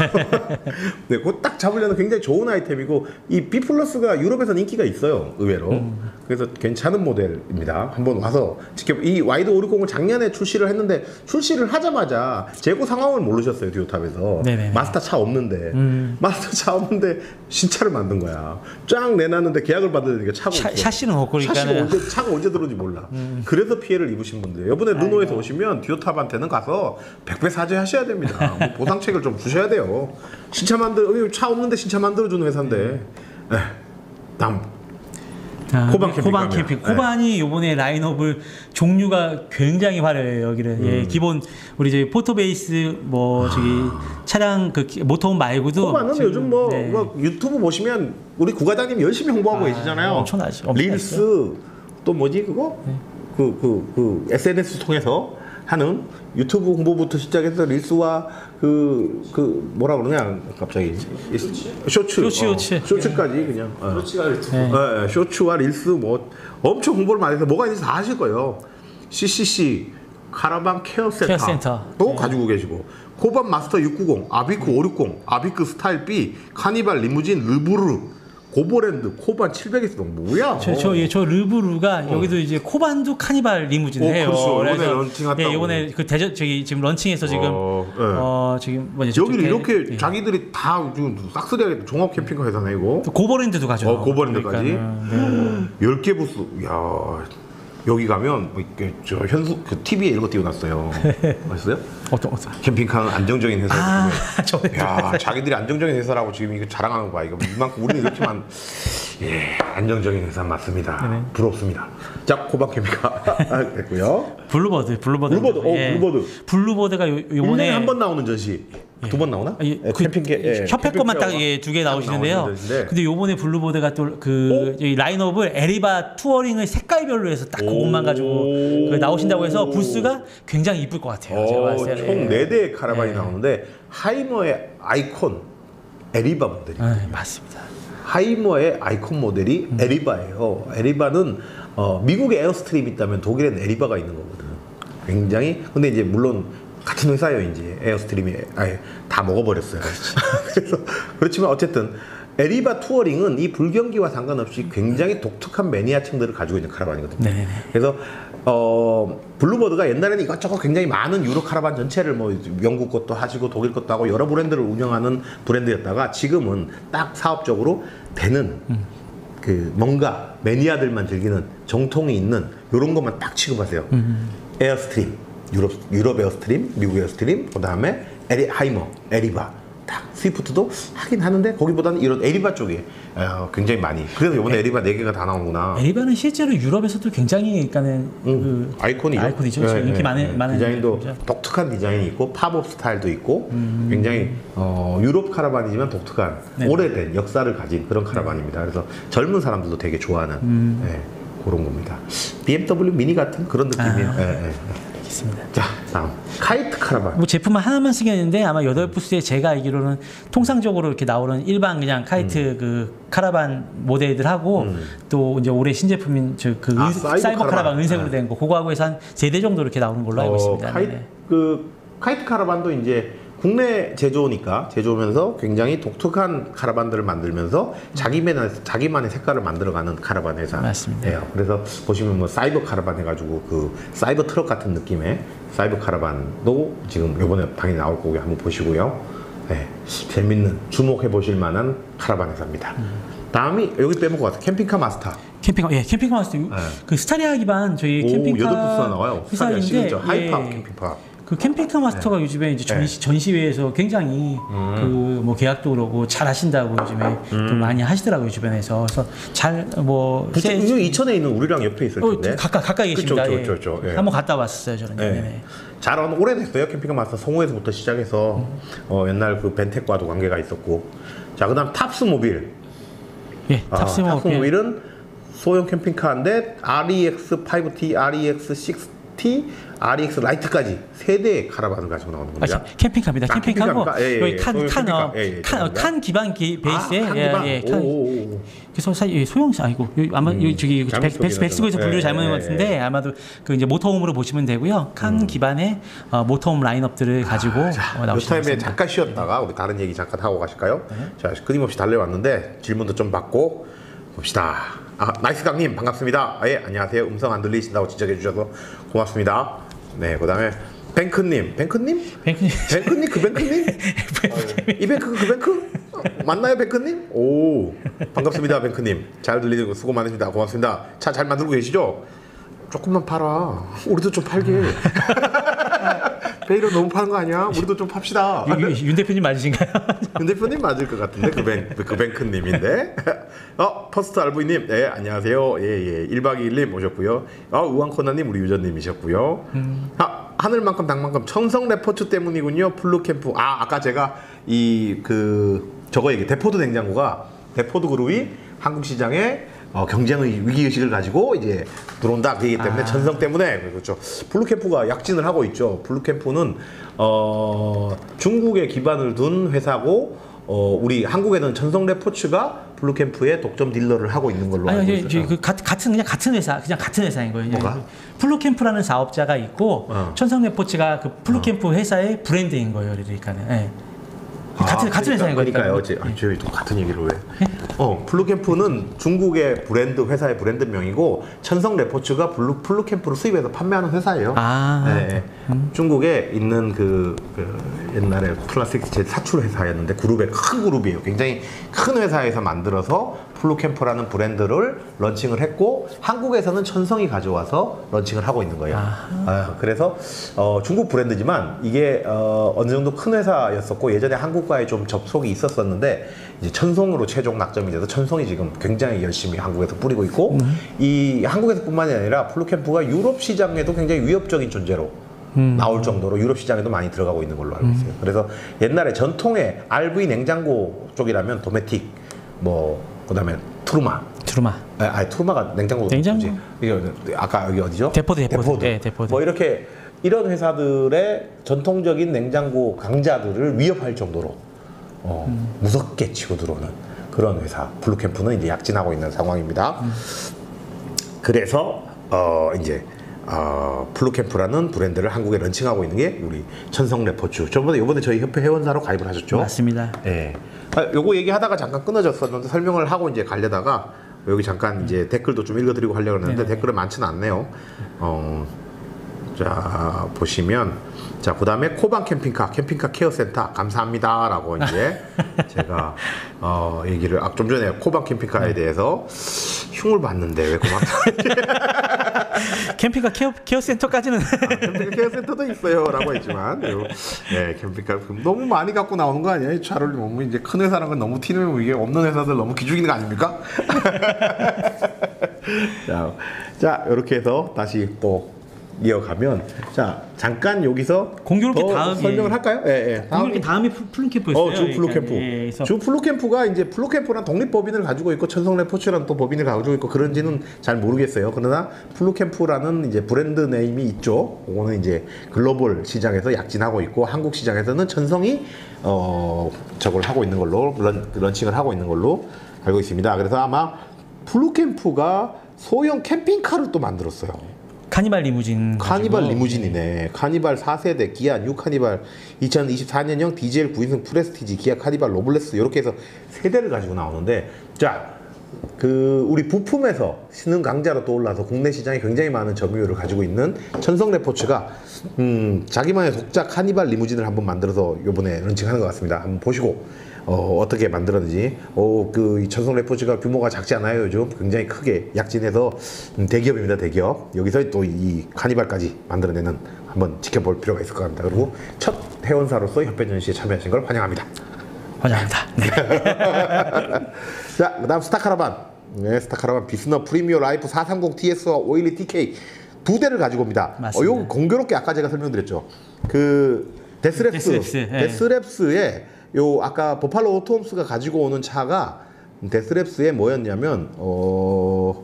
[SPEAKER 1] 네, 그딱 잡으려는 굉장히 좋은 아이템이고 이 B 플러스가 유럽에서는 인기가 있어요, 의외로. 그래서 괜찮은 모델입니다. 한번 와서 지켜 이 와이드 560을 작년에 출시를 했는데 출시를 하자마자 재고 상황을 모르셨어요, 듀오탑에서.
[SPEAKER 2] 네네네.
[SPEAKER 1] 마스터 차 없는데 마스터 차 없는데 신차를 만든 거야. 쫙 내놨는데 계약을 받으니까 차가
[SPEAKER 2] 샤,
[SPEAKER 1] 없어.
[SPEAKER 2] 샤시는 없고
[SPEAKER 1] 샤시가
[SPEAKER 2] 그러니까는
[SPEAKER 1] 언제 차가 언제 들어오지 몰라. 그래서 피해를 입으신 분들. 이번에 르노에서 오시면 듀오탑한테는 가서 백배 사죄하셔야 됩니다. 뭐 보상책을 좀 주셔야 돼요. 신차 만들 차 없는데 신차 만들어주는 회사인데. 에, 다음
[SPEAKER 2] 아,
[SPEAKER 1] 코반 캠핑
[SPEAKER 2] 코반. 캠핑.
[SPEAKER 1] 네.
[SPEAKER 2] 코반이 요번에 라인업을 종류가 굉장히 화려해요. 여기는 예,
[SPEAKER 1] 음.
[SPEAKER 2] 기본 우리 저기 포터 base 뭐 저기 차량 그 기- motorhome 말고도
[SPEAKER 1] 코반은
[SPEAKER 2] 지금,
[SPEAKER 1] 요즘 뭐,
[SPEAKER 2] 네.
[SPEAKER 1] 뭐 유튜브 보시면 우리 구과장님 열심히 홍보하고
[SPEAKER 2] 아,
[SPEAKER 1] 계시잖아요.
[SPEAKER 2] 엄청나죠.
[SPEAKER 1] 릴스 또 뭐지 그거?
[SPEAKER 2] 네.
[SPEAKER 1] 그 그 그 SNS 통해서 하는 유튜브 홍보부터 시작해서 릴스와 그 그 뭐라 그러냐 갑자기 쇼츠
[SPEAKER 2] 쇼츠, 쇼츠.
[SPEAKER 1] 어, 쇼츠 까지 그냥 어.
[SPEAKER 2] 네.
[SPEAKER 1] 예, 예, 쇼츠와 릴스 뭐 엄청 홍보를 많이 해서 뭐가 있는지 다 아실 거예요. CCC 카라반 케어 센터,
[SPEAKER 2] 케어 센터.
[SPEAKER 1] 또
[SPEAKER 2] 네.
[SPEAKER 1] 가지고 계시고 코반 마스터 690, 아비크 560, 아비크 스타일 B, 카니발 리무진 르브르, 고보랜드, 코반 700에서 뭐야?
[SPEAKER 2] 저, 저, 예, 저 르브루가 여기도 이제 코반도 카니발 리무진을
[SPEAKER 1] 어,
[SPEAKER 2] 해요.
[SPEAKER 1] 그렇죠. 이번에 런칭했다고.
[SPEAKER 2] 예, 이번에 그 대전 저기 지금 런칭해서 지금
[SPEAKER 1] 어,
[SPEAKER 2] 어,
[SPEAKER 1] 예.
[SPEAKER 2] 지금 뭐냐
[SPEAKER 1] 여기를 이렇게
[SPEAKER 2] 예.
[SPEAKER 1] 자기들이 다 지금 싹쓸이하게 종합 캠핑카 회사네 이거.
[SPEAKER 2] 또 고버랜드도 가죠.
[SPEAKER 1] 어, 고버랜드까지?
[SPEAKER 2] 그러니까는, 네.
[SPEAKER 1] 10개 부스. 야. 여기 가면 뭐 이렇게 저 현수 그 TV에 이런 거 띄워놨어요. 맛있어요?
[SPEAKER 2] 어떤 어떤
[SPEAKER 1] 캠핑카는 안정적인 회사.
[SPEAKER 2] 아 저.
[SPEAKER 1] 야, 자기들이 안정적인 회사라고 지금 이거 자랑하는 거 봐. 이거 이만큼 우리는 이렇게만 예, 안정적인 회사 맞습니다.
[SPEAKER 2] 네네.
[SPEAKER 1] 부럽습니다. 자, 코반 캠핑카 됐고요.
[SPEAKER 2] 블루버드 블루버드
[SPEAKER 1] 블루버드, 어, 블루버드.
[SPEAKER 2] 블루버드가 요,
[SPEAKER 1] 1년에
[SPEAKER 2] 요번에
[SPEAKER 1] 한 번 나오는 전시. 두번 나오나?
[SPEAKER 2] 아, 예,
[SPEAKER 1] 예,
[SPEAKER 2] 그
[SPEAKER 1] 캠핑 게 예,
[SPEAKER 2] 협회 것만 딱
[SPEAKER 1] fair가 두개딱
[SPEAKER 2] 나오시는데요. 근데 요번에 블루버드가 또그 라인업을 에리바 투어링을 색깔별로 해서 딱 그것만 가지고 그 나오신다고 해서 부스가 굉장히 이쁠 것 같아요. 제가
[SPEAKER 1] 어,
[SPEAKER 2] 봤을 때.
[SPEAKER 1] 총네 대의 카라반이
[SPEAKER 2] 네.
[SPEAKER 1] 나오는데 하이머의 아이콘 에리바 모델이
[SPEAKER 2] 아, 맞습니다.
[SPEAKER 1] 하이머의 아이콘 모델이 에리바예요. 에리바는 어, 미국에 에어스트림 있다면 독일엔 에리바가 있는 거거든. 굉장히 근데 이제 물론 같은 회사예요 이제 에어스트림이 아예 다 먹어버렸어요. 그래서 그렇지만 어쨌든 에리바 투어링은 이 불경기와 상관없이 굉장히 독특한 매니아층들을 가지고 있는 카라반이거든요.
[SPEAKER 2] 네네네.
[SPEAKER 1] 그래서 어 블루버드가 옛날에는 이것저것 굉장히 많은 유로 카라반 전체를 뭐 영국 것도 하시고 독일 것도 하고 여러 브랜드를 운영하는 브랜드였다가 지금은 딱 사업적으로 되는 그 뭔가 매니아들만 즐기는 정통이 있는 이런 것만 딱 취급하세요. 에어스트림 유럽 유럽 에어스트림, 미국 에어스트림, 그 다음에 에리 하이머, 에리바. 딱 스위프트도 하긴 하는데 거기보다는 이런 에리바 쪽에 어, 굉장히 많이 그래서 이번에 에리바 네 개가 다 나오구나.
[SPEAKER 2] 에리바는 실제로 유럽에서도 굉장히 그러니까는 그
[SPEAKER 1] 아이콘이죠.
[SPEAKER 2] 아이콘이죠. 지금 인기 많은- 많은
[SPEAKER 1] 디자인도
[SPEAKER 2] 제품이죠.
[SPEAKER 1] 독특한 디자인이 있고 팝업 스타일도 있고 굉장히 어, 유럽 카라반이지만 독특한
[SPEAKER 2] 네.
[SPEAKER 1] 오래된 역사를 가진 그런 카라반입니다. 그래서 젊은 사람들도 되게 좋아하는
[SPEAKER 2] 음.
[SPEAKER 1] 예, 그런 겁니다. BMW 미니 같은 그런 느낌이에요.
[SPEAKER 2] 아. 알겠습니다.
[SPEAKER 1] 자 다음 카이트 카라반.
[SPEAKER 2] 뭐 제품은 하나만 쓰겠는데 아마 여덟 부스에 제가 알기로는 통상적으로 이렇게 나오는 일반 그냥 카이트
[SPEAKER 1] 음.
[SPEAKER 2] 그 카라반 모델들하고 또 이제 올해 신제품인 저그
[SPEAKER 1] 아,
[SPEAKER 2] 사이버,
[SPEAKER 1] 사이버
[SPEAKER 2] 카라반,
[SPEAKER 1] 카라반.
[SPEAKER 2] 은색으로
[SPEAKER 1] 네.
[SPEAKER 2] 된거 그거하고 해서 한 세 대 정도 이렇게 나오는 걸로 알고 있습니다.
[SPEAKER 1] 카이,
[SPEAKER 2] 네네.
[SPEAKER 1] 그 카이트 카라반도 이제 국내 제조니까 제조면서 굉장히 독특한 카라반들을 만들면서 자기만의 자기만의 색깔을 만들어가는 카라반 회사.
[SPEAKER 2] 맞습니다.
[SPEAKER 1] 그래서 보시면 뭐 사이버 카라반 해가지고 그 사이버 트럭 같은 느낌의 사이버 카라반도 지금 이번에 당연히 나올 거고 한번 보시고요. 네, 재밌는 주목해 보실 만한 카라반 회사입니다. 다음이 여기 빼먹고 왔어 캠핑카 마스터.
[SPEAKER 2] 캠핑카 예 캠핑카 마스터 그 스타리아 기반 저희
[SPEAKER 1] 오
[SPEAKER 2] 캠핑카
[SPEAKER 1] 여덟 부스나 나와요. 스타리아 시그니처 하이파
[SPEAKER 2] 예,
[SPEAKER 1] 캠핑카.
[SPEAKER 2] 그 캠핑카 마스터가 요즘에 이제 전시, 전시회에서 굉장히 그 뭐 계약도 그러고 잘 하신다고 요즘에 또 많이 하시더라고요 주변에서. 그래서 잘뭐
[SPEAKER 1] 그쵸, 이거 이천에 있는 우리랑 옆에 있을
[SPEAKER 2] 어,
[SPEAKER 1] 텐데.
[SPEAKER 2] 가까 가까이
[SPEAKER 1] 그쵸,
[SPEAKER 2] 계십니다.
[SPEAKER 1] 그쵸,
[SPEAKER 2] 예.
[SPEAKER 1] 그쵸, 그쵸, 예.
[SPEAKER 2] 한번 갔다 왔었어요 저는.
[SPEAKER 1] 네. 잘 온- 오래됐어요 캠핑카 마스터. 성우에서부터 시작해서. 어, 옛날 그 벤텍과도 관계가 있었고. 자 그다음 탑스 모빌.
[SPEAKER 2] 예,
[SPEAKER 1] 아,
[SPEAKER 2] 탑스 모
[SPEAKER 1] 탑스 모빌은 소형 캠핑카인데 REX 5T, REX 6T, REX 라이트까지 세 대의 카라반을 가지고 나오는
[SPEAKER 2] 아,
[SPEAKER 1] 겁니다.
[SPEAKER 2] 캠- 캠핑카입니다.
[SPEAKER 1] 아,
[SPEAKER 2] 캠핑카고?
[SPEAKER 1] 예, 예,
[SPEAKER 2] 여기
[SPEAKER 1] 예.
[SPEAKER 2] 칸,
[SPEAKER 1] 소형
[SPEAKER 2] 칸, 어.
[SPEAKER 1] 예, 예,
[SPEAKER 2] 칸, 어. 칸 기반 기, 베이스에
[SPEAKER 1] 아, 칸
[SPEAKER 2] 예,
[SPEAKER 1] 기반.
[SPEAKER 2] 예, 칸,
[SPEAKER 1] 오, 오, 오.
[SPEAKER 2] 그래서 사실 소형 아니고 아마 여기 저기 백- 백- 벡스코에서
[SPEAKER 1] 소개해놨구나.
[SPEAKER 2] 분류
[SPEAKER 1] 예,
[SPEAKER 2] 잘못한
[SPEAKER 1] 예,
[SPEAKER 2] 것 같은데 아마도 그 이제 모터홈으로 보시면 되고요. 칸 기반의 어, 모터홈 라인업들을 가지고 어,
[SPEAKER 1] 요
[SPEAKER 2] 나오시는
[SPEAKER 1] 타임에
[SPEAKER 2] 것입니다.
[SPEAKER 1] 잠깐 쉬었다가 우리 다른 얘기 잠깐 하고 가실까요? 자 끊임없이 달려왔는데 질문도 좀 받고 봅시다. 아 나이스 강님 반갑습니다. 아, 예 안녕하세요. 음성 안 들리신다고 지적해 주셔서 고맙습니다. 네 그다음에 뱅크님. 뱅크님?
[SPEAKER 2] 뱅크님.
[SPEAKER 1] 뱅크님? 그 뱅크님? 이 뱅크 그 뱅크? 어, 맞나요 뱅크님? 오 반갑습니다 뱅크님. 잘 들리고 수고 많으십니다. 고맙습니다. 차 잘 만들고 계시죠? 조금만 팔아. 우리도 좀 팔게 베이로 너무 파는 거 아니야? 우리도 좀 팝시다.
[SPEAKER 2] 유- 유- 윤 대표님 맞으신가요?
[SPEAKER 1] 윤 대표님 맞을 것 같은데 그, 뱅, 그 뱅크님인데. 어 퍼스트 알부이님. 네 안녕하세요. 예예. 1박 2일님 오셨고요. 어 우왕코나님 우리 유저님이셨고요. 아 하늘만큼 당만큼 청성 레포츠 때문이군요. 플루캠프. 아 아까 제가 이 그 저거 얘기 대포드 냉장고가 대포드 그룹이 한국 시장에 어, 경쟁의 위기 의식을 가지고 이제 들어온다 그기 때문에
[SPEAKER 2] 아.
[SPEAKER 1] 천성 때문에 그렇죠. 플루캠프가 약진을 하고 있죠. 플루캠프는 어, 중국에 기반을 둔 회사고 어, 우리 한국에는 천성 레포츠가 플루캠프의 독점 딜러를 하고 있는 걸로 알고
[SPEAKER 2] 아니, 아니,
[SPEAKER 1] 있어요.
[SPEAKER 2] 그 같- 같은 그냥 같은 회사, 그냥 같은 회사인 거예요.
[SPEAKER 1] 뭐가?
[SPEAKER 2] 그 플루캠프라는 사업자가 있고
[SPEAKER 1] 어.
[SPEAKER 2] 천성 레포츠가 그 플루캠프 회사의 브랜드인 거예요. 그러니까는. 예. 같은 같은 회사인 거니까.
[SPEAKER 1] 그러니까요. 어째 아, 저희 또 같은 얘기를 왜? 어, 플루캠프는 중국의 브랜드 회사의 브랜드명이고 천성 레포츠가 블루 플루캠프를 수입해서 판매하는 회사예요.
[SPEAKER 2] 아.
[SPEAKER 1] 네, 중국에 있는 그, 그 옛날에 플라스틱 제 사출 회사였는데 그룹의 큰 그룹이에요. 굉장히 큰 회사에서 만들어서 플루캠프라는 브랜드를 런칭을 했고 한국에서는 천성이 가져와서 런칭을 하고 있는 거예요. 아, 그래서 어, 중국 브랜드지만 이게 어, 어느 정도 큰 회사였었고 예전에 한국과의 좀 접촉이 있었었는데 이제 천성으로 최종 낙점이 돼서 천성이 지금 굉장히 열심히 한국에서 뿌리고 있고 이 한국에서뿐만이 아니라 플루캠프가 유럽 시장에도 굉장히 위협적인 존재로 나올 정도로 유럽 시장에도 많이 들어가고 있는 걸로 알고 있어요. 그래서 옛날에 전통의 RV 냉장고 쪽이라면 도메틱 뭐 그다음에 투르마
[SPEAKER 2] 두루마.
[SPEAKER 1] 아, 아니 투르마가 냉장고
[SPEAKER 2] 냉장고?
[SPEAKER 1] 이게 아까 여기 어디죠?
[SPEAKER 2] 데포드, 데포드. 네, 데포드.
[SPEAKER 1] 뭐 이렇게 이런 회사들의 전통적인 냉장고 강자들을 위협할 정도로 어,
[SPEAKER 2] 음.
[SPEAKER 1] 무섭게 치고 들어오는 그런 회사 플루캠프는 이제 약진하고 있는 상황입니다.
[SPEAKER 2] 음.
[SPEAKER 1] 그래서 어 이제 어, 플루캠프라는 브랜드를 한국에 런칭하고 있는 게 우리 천성 레포츠. 저번에 이번에 저희 협회 회원사로 가입을 하셨죠?
[SPEAKER 2] 맞습니다.
[SPEAKER 1] 예. 아, 요거 얘기하다가 잠깐 끊어졌었는데 설명을 하고 이제 가려다가 여기 잠깐 이제 댓글도 좀 읽어드리고 하려고 했는데
[SPEAKER 2] 네네.
[SPEAKER 1] 댓글은 많지는 않네요. 어, 자 보시면 자 그 다음에 코방 캠핑카 캠핑카 케어센터 감사합니다 라고 이제 제가 어, 얘기를 아, 좀 전에 코방 캠핑카에 대해서 흉을 봤는데 왜 고맙다.
[SPEAKER 2] 캠핑카 케어, 케어 센터까지는
[SPEAKER 1] 캠핑카 케어센터도 있어요 라고 했지만 요, 네 캠핑카 너무 많이 갖고 나오는 거 아니에요? 이 차를 너무 이제 큰 회사라는 건 너무 티내면 이게 없는 회사들 너무 기죽이는 거 아닙니까? 자, 자 이렇게 해서 다시 또 이어가면 자 잠깐 여기서
[SPEAKER 2] 공교롭게
[SPEAKER 1] 더
[SPEAKER 2] 다음이-
[SPEAKER 1] 설명을 할까요? 예, 예.
[SPEAKER 2] 공교롭게 다음이 플- 플루캠프였어요.
[SPEAKER 1] 어, 주 플루캠프.
[SPEAKER 2] 그러니까, 예,
[SPEAKER 1] 주 플루캠프가 이제 플루캠프란 독립법인을 가지고 있고 천성레포츠라는 또 법인을 가지고 있고 그런지는 잘 모르겠어요. 그러나 플루캠프라는 이제 브랜드 네임이 있죠. 그거는 이제 글로벌 시장에서 약진하고 있고 한국 시장에서는 천성이 어 저걸 하고 있는 걸로 런, 런칭을 하고 있는 걸로 알고 있습니다. 그래서 아마 플루캠프가 소형 캠핑카를 또 만들었어요.
[SPEAKER 2] 카니발 리무진.
[SPEAKER 1] 카니발
[SPEAKER 2] 가지고
[SPEAKER 1] 리무진이네. 카니발 4세대 기아 뉴 카니발 2024년형 디젤 9인승 프레스티지 기아 카니발 노블레스 이렇게 해서 세 대를 가지고 나오는데 자. 그 우리 부품에서 신흥 강자로 떠올라서 국내 시장에 굉장히 많은 점유율을 가지고 있는 천성 레포츠가 음, 자기만의 독자 카니발 리무진을 한번 만들어서 요번에 launching하는 것 같습니다. 한번 보시고 어, 어떻게 만들었는지 어, 그이 천성 레포츠가 규모가 작지 않아요 요즘 굉장히 크게 약진해서 음, 대기업입니다 대기업 여기서 또 이 카니발까지 만들어내는 한번 지켜볼 필요가 있을 것 같습니다 그리고 첫 회원사로서 협회 전시에 참여하신 걸 환영합니다
[SPEAKER 2] 환영합니다. 네.
[SPEAKER 1] 자 그 다음 스타카라반 네 스타카라반 Bürstner Premio Life 430 TS와 512 TK 두 대를 가지고 옵니다 어,
[SPEAKER 2] 맞습니다.
[SPEAKER 1] 요거 공교롭게 아까 제가 설명드렸죠 그
[SPEAKER 2] Dethleffs Dethleffs, 예.
[SPEAKER 1] Dethleffs에 요 아까 버팔로 오토홈스가 가지고 오는 차가 Dethleffs에 뭐였냐면 어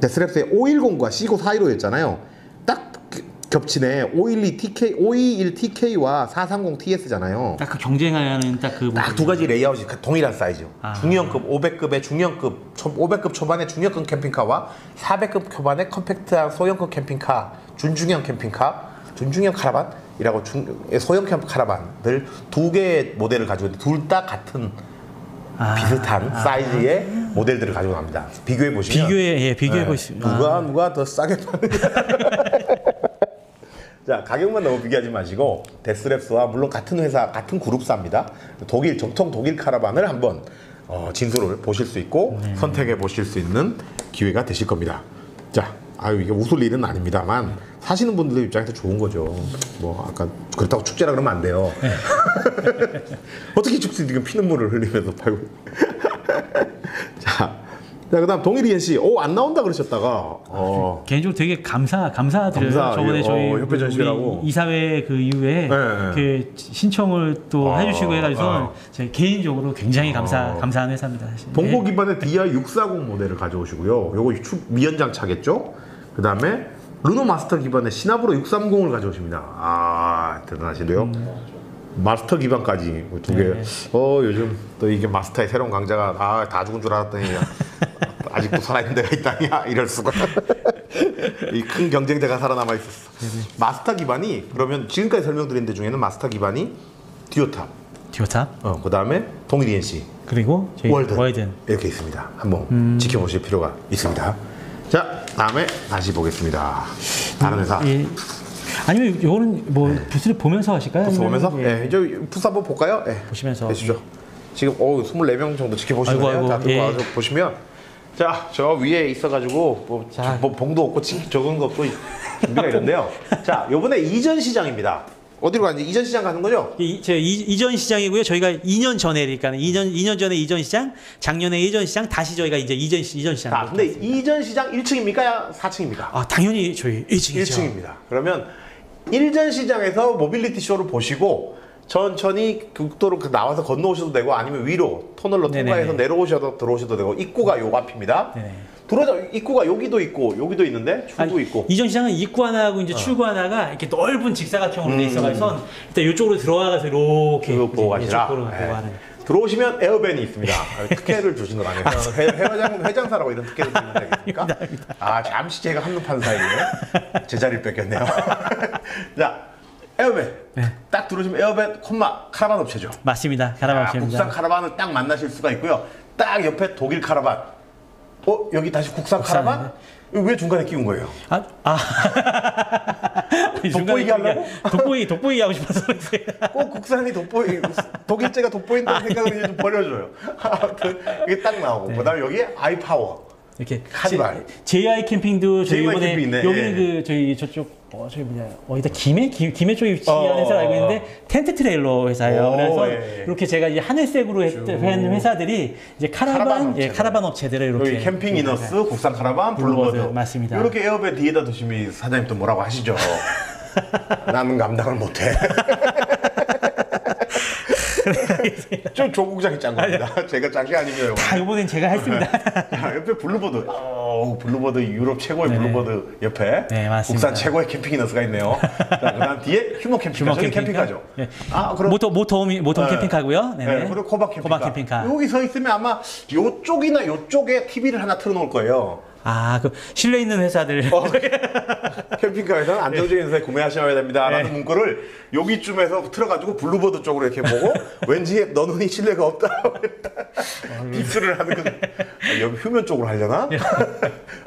[SPEAKER 1] Dethleffs에 510과 C'go 415였잖아요. 딱 그- 겹치네. 512 TK, 521 TK와 430 TS잖아요.
[SPEAKER 2] 딱 그 경쟁하는 딱 그.
[SPEAKER 1] 딱 두 가지 레이아웃이 그 동일한 사이즈.
[SPEAKER 2] 아.
[SPEAKER 1] 중형급 500급의 중형급, 500급 초반의 중형급 캠핑카와 400급 초반의 컴팩트한 소형급 캠핑카, 준중형 캠핑카, 준중형 카라반 이라고 중, 소형 캠 카라반들 두 개의 모델을 가지고 있는데 둘 다 같은
[SPEAKER 2] 아.
[SPEAKER 1] 비슷한 사이즈의 모델들을 가지고 갑니다. 비교해 보시면
[SPEAKER 2] 비교해 예 비교해
[SPEAKER 1] 네.
[SPEAKER 2] 보시면
[SPEAKER 1] 누가 누가 더 싸게. 자 가격만 너무 비교하지 마시고 Dethleffs와 물론 같은 회사 같은 그룹사입니다. 독일 정통 독일 카라반을 한번 어, 진수를 보실 수 있고
[SPEAKER 2] 네.
[SPEAKER 1] 선택해 보실 수 있는 기회가 되실 겁니다. 자 아유 이게 웃을 일은 아닙니다만 사시는 분들 입장에서 좋은 거죠. 뭐 아까 그렇다고 축제라 그러면 안 돼요.
[SPEAKER 2] 네.
[SPEAKER 1] 어떻게 축제 지금 피눈물을 흘리면서 팔고 자, 자 그다음 동일이현 씨, 오 안 나온다 그러셨다가 어,
[SPEAKER 2] 개인적으로 되게 감사 감사드려요.
[SPEAKER 1] 감사,
[SPEAKER 2] 저번에
[SPEAKER 1] 예,
[SPEAKER 2] 저희
[SPEAKER 1] 어, 협회 전시라고.
[SPEAKER 2] 이사회 그 이후에
[SPEAKER 1] 네, 네.
[SPEAKER 2] 그 신청을 또
[SPEAKER 1] 아,
[SPEAKER 2] 해주시고 해가지고
[SPEAKER 1] 아.
[SPEAKER 2] 제가 개인적으로 굉장히 감사
[SPEAKER 1] 어.
[SPEAKER 2] 감사한 회사입니다. 사실.
[SPEAKER 1] 동고
[SPEAKER 2] 예.
[SPEAKER 1] 기반의 DR 640 모델을 가져오시고요. 요거 추- 미연장 차겠죠? 그다음에 르노 마스터 기반의 시나브로 630을 가져오십니다. 아 대단하시네요. 마스터 기반까지 두 개.
[SPEAKER 2] 네.
[SPEAKER 1] 어 요즘 또 이게 마스터의 새로운 강자가 아 다 죽은 줄 알았더니 아직도 살아있는 데가 있다냐 이럴 수가. 이 큰 경쟁자가 살아남아 있었어. 마스터 기반이 그러면 지금까지 설명드린 데 중에는 마스터 기반이 디오탑,
[SPEAKER 2] 디오탑
[SPEAKER 1] 어, 그 다음에 동일 ENC,
[SPEAKER 2] 그리고
[SPEAKER 1] 월든.
[SPEAKER 2] 월든.
[SPEAKER 1] 이렇게 있습니다. 한번 지켜보실 필요가 있습니다. 자, 다음에 다시 보겠습니다. 다른 회사.
[SPEAKER 2] 예. 아니면 요거는 뭐 부스를 보면서 하실까요?
[SPEAKER 1] 부스 보면서?
[SPEAKER 2] 예.
[SPEAKER 1] 예, 이제 부스 한번 볼까요? 예.
[SPEAKER 2] 보시면서
[SPEAKER 1] 보시죠. 지금 어 24명 정도 지켜보시네요.
[SPEAKER 2] 아이고, 아이고,
[SPEAKER 1] 다 들고
[SPEAKER 2] 예.
[SPEAKER 1] 와서 보시면 자 저 위에 있어가지고 뭐,
[SPEAKER 2] 자.
[SPEAKER 1] 뭐 봉도 없고 치- 적은 거 없고 준비가 있는데요. 자 요번에 이전 시장입니다. 어디로 가는지 이전 시장 가는 거죠?
[SPEAKER 2] 이, 저 이, 이전 시장이고요. 저희가 2년 전에 그러니까 2년 2년 전에 이전 시장, 작년에 이전 시장, 다시 저희가 이제 이전 시- 이전 시장.
[SPEAKER 1] 자 근데 이전 시장 1층입니까? 4층입니까?
[SPEAKER 2] 아 당연히 저희 1층이죠.
[SPEAKER 1] 1층입니다. 그러면 일전 시장에서 모빌리티 쇼를 보시고 천천히 국도로 그 나와서 건너오셔도 되고 아니면 위로 터널로. 통과해서 내려오셔도 들어오셔도 되고 입구가 요 앞입니다.
[SPEAKER 2] 네네.
[SPEAKER 1] 들어오자 입구가 여기도 있고 여기도 있는데 출구
[SPEAKER 2] 아니,
[SPEAKER 1] 있고
[SPEAKER 2] 이전 시장은 입구 하나하고 이제 출구 하나가 이렇게 넓은 직사각형으로 돼 있어서 일단 이쪽으로 들어가서 이렇게
[SPEAKER 1] 그거 보고 가시라. 들어오시면 에어밴이 있습니다. 아, 특혜를 주신 건 아니에요. 회, 회장, 회장사라고 이런 특혜를 주면 되겠습니까? 아, 잠시 제가 한눈판 사이에 제자리를 뺏겼네요. 자, 에어밴.
[SPEAKER 2] 네.
[SPEAKER 1] 딱 들어오시면 에어밴, 콤마, 카라반 업체죠.
[SPEAKER 2] 맞습니다.
[SPEAKER 1] 자,
[SPEAKER 2] 가라바입니다.
[SPEAKER 1] 국산 카라반을 딱 만나실 수가 있고요. 딱 옆에 독일 카라반. 어, 여기 다시 국산
[SPEAKER 2] 국산,
[SPEAKER 1] 카라반? 왜 중간에 끼운 거예요?
[SPEAKER 2] 아, 아.
[SPEAKER 1] 돋보이게 하려고?
[SPEAKER 2] 돋보이, 돋보이 하고 싶어서.
[SPEAKER 1] 꼭 국산이 돋보이 독일제가 돋보인다는 생각을 이제 좀 버려줘요. 이게 딱 나오고 그다음에 여기에 아이파워
[SPEAKER 2] 이렇게
[SPEAKER 1] 카니발.
[SPEAKER 2] JI 캠핑도 저희 이번에
[SPEAKER 1] 캠핑.
[SPEAKER 2] 여기는
[SPEAKER 1] 예.
[SPEAKER 2] 그 저희 저쪽 어 저기 뭐냐 어디다 김해 김, 김해 쪽에 위치한
[SPEAKER 1] 어.
[SPEAKER 2] 회사를 알고 있는데 텐트 트레일러 회사예요.
[SPEAKER 1] 오,
[SPEAKER 2] 그래서
[SPEAKER 1] 예, 예.
[SPEAKER 2] 이렇게 제가 이제 하늘색으로 했던 회사들이 이제 카라반,
[SPEAKER 1] 카라반
[SPEAKER 2] 예
[SPEAKER 1] 업체들.
[SPEAKER 2] 카라반 업체들을 이렇게
[SPEAKER 1] 캠핑 이너스, 국산 카라반,
[SPEAKER 2] 블루버드. 맞습니다.
[SPEAKER 1] 이렇게 에어밴 뒤에다 두시면 사장님 또 뭐라고 하시죠? 나는 감당을 못해. 좀 조국장이 짠 겁니다. 제가 짠 게 아니고요.
[SPEAKER 2] 다 이번엔 제가 했습니다.
[SPEAKER 1] 자, 옆에 블루버드. 어, 블루버드 유럽 최고의
[SPEAKER 2] 네네.
[SPEAKER 1] 블루버드 옆에
[SPEAKER 2] 네, 맞습니다.
[SPEAKER 1] 국산 최고의 캠핑 이너스가 있네요. 자, 그다음 뒤에 휴머 캠핑카.
[SPEAKER 2] 휴머 캠핑카.
[SPEAKER 1] 캠핑카죠.
[SPEAKER 2] 네.
[SPEAKER 1] 아, 그럼
[SPEAKER 2] 모터 motorhome motorhome
[SPEAKER 1] 네.
[SPEAKER 2] 캠핑카고요. 네네.
[SPEAKER 1] 네, 그리고 코박 캠핑카.
[SPEAKER 2] 코박 캠핑카.
[SPEAKER 1] 여기 서 있으면 아마 요쪽이나 요쪽에 TV를 하나 틀어 놓을 거예요.
[SPEAKER 2] 아, 그 실내 있는 회사들.
[SPEAKER 1] 어, 캠핑카에서는 안정적인 회사에 구매하셔야 됩니다. 라는 문구를 여기쯤에서 틀어가지고 블루버드 쪽으로 이렇게 보고 왠지 너는 신뢰가 없다. 빅스를 하는 거. 아, 여기 휴머 쪽으로 하려나?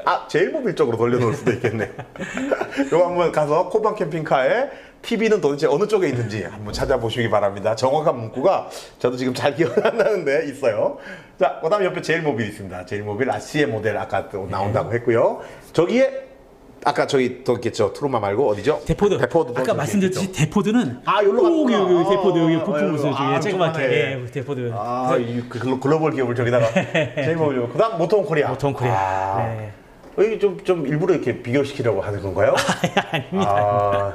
[SPEAKER 1] 아, 제일 모빌 쪽으로 돌려놓을 수도 있겠네. 요거 한번 가서 코박 캠핑카에 TV는 도대체 어느 쪽에 있는지 한번 찾아보시기 바랍니다. 정확한 문구가 저도 지금 잘 기억 안 나는데 있어요. 자, 그 다음 옆에 제일모빌 있습니다. 제일모빌 아시에 모델 아까 또 나온다고 했고요. 저기에 아까 저기 또 있겠죠. Truma 말고 어디죠? Thetford. Thetford.
[SPEAKER 2] 아까 말씀드렸듯이 Thetford는
[SPEAKER 1] 아, 여기로
[SPEAKER 2] 여기
[SPEAKER 1] 가는구나.
[SPEAKER 2] 여기 Thetford 여기
[SPEAKER 1] 아,
[SPEAKER 2] 부품
[SPEAKER 1] 아,
[SPEAKER 2] 저기
[SPEAKER 1] 아,
[SPEAKER 2] 조그맣게. 예, Thetford.
[SPEAKER 1] 아, 이 글로- 글로벌 기업을 저기다가 제일모빌. 그다음 모통 코리아.
[SPEAKER 2] 모통 코리아.
[SPEAKER 1] 아,
[SPEAKER 2] 네.
[SPEAKER 1] 여기 좀, 좀 일부러 이렇게 비교시키려고 하는 건가요?
[SPEAKER 2] 아닙니다.
[SPEAKER 1] 아,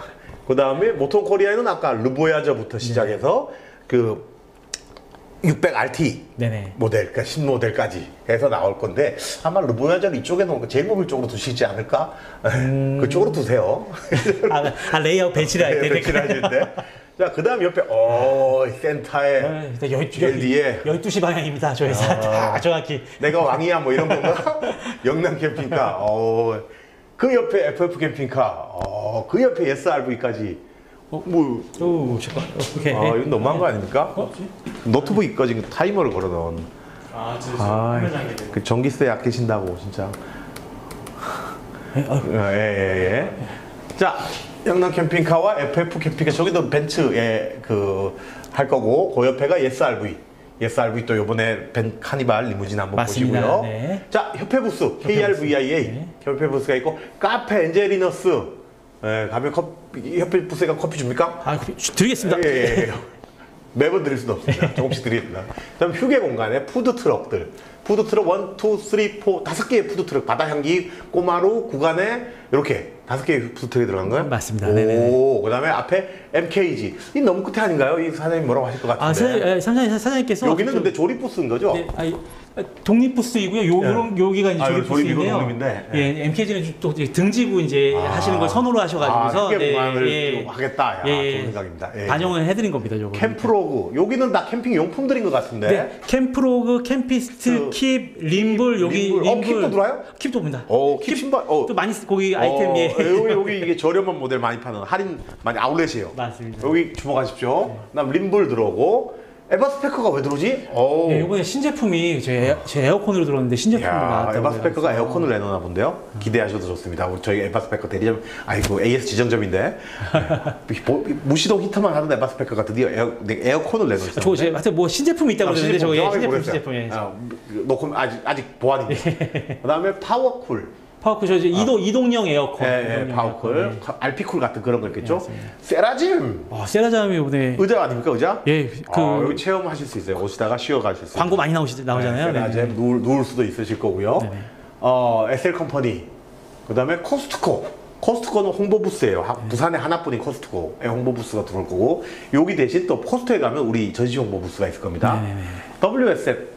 [SPEAKER 1] 그 다음에 모통 코리아에는 아까 Le Voyageur부터 시작해서 그 600RT
[SPEAKER 2] 네네.
[SPEAKER 1] 모델, 그러니까 신모델까지 해서 나올 건데 아마 Le Voyageur를 이쪽에 놓고 제일모빌 쪽으로 두시지 않을까? 그쪽으로 두세요.
[SPEAKER 2] 아, 아 레이아웃 배치를 할 때.
[SPEAKER 1] 배치를 하시는데. 자, 그 다음 옆에, 어, 센터에 제일 뒤에
[SPEAKER 2] 12시 방향입니다. 저 회사.
[SPEAKER 1] 아.
[SPEAKER 2] 다 정확히.
[SPEAKER 1] 내가 왕이야 뭐 이런 건가? 영남 캠핑카. 어, 그 옆에 FF 캠핑카. 어, 그 옆에 SRV까지. 어, 뭐,
[SPEAKER 2] 오, 잠깐. 오케이.
[SPEAKER 1] 아, 이건 너무한 거 아닙니까? 노트북이 꺼진 거 타이머를 걸어 넣은.
[SPEAKER 2] 아, 저
[SPEAKER 1] 아, 그 전기세 아끼신다고 진짜. 예, 예, 예. 자, 영남 캠핑카와 FF 캠핑카 저기도 벤츠에 그 할 거고 그 옆에가 SRV. SRV 또 요번에 밴 카니발 리무진 한번
[SPEAKER 2] 맞습니다.
[SPEAKER 1] 보시고요.
[SPEAKER 2] 네.
[SPEAKER 1] 자, 협회 부스 KRVIA
[SPEAKER 2] 네.
[SPEAKER 1] 협회 부스가 있고 카페 엔젤리너스. 예, 가면 커피 협회 부스에 가 커피 줍니까?
[SPEAKER 2] 아, 드리겠습니다.
[SPEAKER 1] 예, 예, 예. 매번 드릴 수는 없습니다. 조금씩 드립니다. 그다음 휴게 공간에 푸드 트럭들. 푸드 트럭 1, 2, 3, 4 다섯 개의 푸드 트럭 바다 향기 꼬마루 구간에 이렇게 다섯 개의 푸드 트럭이 들어간 거예요?
[SPEAKER 2] 맞습니다.
[SPEAKER 1] 오. 그다음에 앞에 MKG. 이 너무 끝에 아닌가요? 이 사장님 뭐라고 하실 것
[SPEAKER 2] 아,
[SPEAKER 1] 같은데.
[SPEAKER 2] 사, 사장님, 사장님께서
[SPEAKER 1] 여기는
[SPEAKER 2] 좀-
[SPEAKER 1] 근데 조립 부스인 거죠?
[SPEAKER 2] 네, 아니, 독립 부스이고요. 요, 요런, 여기가 이제
[SPEAKER 1] 아,
[SPEAKER 2] 조립 부스인데요.
[SPEAKER 1] 독립인데.
[SPEAKER 2] 예, MKG는 또 등지고 이제 하시는 걸 선호로 하셔가지고서
[SPEAKER 1] 아, 크게 공간을 좀 하겠다. 야,
[SPEAKER 2] 예, 예.
[SPEAKER 1] 좋은 생각입니다. 예.
[SPEAKER 2] 반영을 해드린 겁니다, 저거.
[SPEAKER 1] 캠프로그. 여기는 다 캠핑 용품들인 것 같은데.
[SPEAKER 2] 네, 캠프로그, 캠피스트,
[SPEAKER 1] 그,
[SPEAKER 2] 킵, 림블 여기
[SPEAKER 1] 림블. 어, 킵도 들어와요?
[SPEAKER 2] 킵도 옵니다.
[SPEAKER 1] 어, 킵 신발. 어.
[SPEAKER 2] 또 많이 쓰- 거기 아이템
[SPEAKER 1] 어,
[SPEAKER 2] 예.
[SPEAKER 1] 여기, 여기 이게 저렴한 모델 많이 파는 할인 많이 아울렛이에요.
[SPEAKER 2] 맞습니다.
[SPEAKER 1] 여기 주목하십시오. 그다음 림블 들어오고 에바스페커가 왜 들어오지? 오.
[SPEAKER 2] 네, 이번에 신제품이 제, 에어, 제 에어컨으로 들어오는데 신제품도
[SPEAKER 1] 야,
[SPEAKER 2] 나왔다고
[SPEAKER 1] 에바스페커가
[SPEAKER 2] 해요.
[SPEAKER 1] 에어컨을 내놓나 본데요. 기대하셔도 좋습니다. 우리 저희 Eberspächer 대리점, 아이고 AS 지정점인데 무시동 히터만 하던 에바스페커가 드디어 에어, 네, 에어컨을 내놓으셨어요.
[SPEAKER 2] 저 제, 하여튼 뭐 신제품이 있다고 그러는데 저거 예, 신제품 신제품이에요.
[SPEAKER 1] 아, 놓고 아직 아직 보완입니다.
[SPEAKER 2] 예.
[SPEAKER 1] 그다음에 파워쿨,
[SPEAKER 2] 파워쿨 저 이제 이동 이동형 에어컨.
[SPEAKER 1] 아. 예, 예, 파워쿨. 알피쿨 같은 그런 거 있겠죠.
[SPEAKER 2] 네,
[SPEAKER 1] 세라젬
[SPEAKER 2] 와 세라젬이 이번에
[SPEAKER 1] 의자 아닙니까 의자?
[SPEAKER 2] 예, 그
[SPEAKER 1] 아, 여기 체험하실 수 있어요. 오시다가 쉬어 가실 수 있어요.
[SPEAKER 2] 광고 많이 나오시 나오잖아요.
[SPEAKER 1] 네,
[SPEAKER 2] 네, 네.
[SPEAKER 1] 세라젬 누울, 누울 수도 있으실 거고요.
[SPEAKER 2] 네네.
[SPEAKER 1] 어, SL 컴퍼니, 그다음에 코스트코. 코스트코는 홍보 부스예요. 하-
[SPEAKER 2] 네.
[SPEAKER 1] 부산에 하나뿐인 코스트코의 홍보 부스가 들어올 거고 여기 대신 또 코스트에 가면 우리 전시 홍보 부스가 있을 겁니다.
[SPEAKER 2] 네네네.
[SPEAKER 1] WSF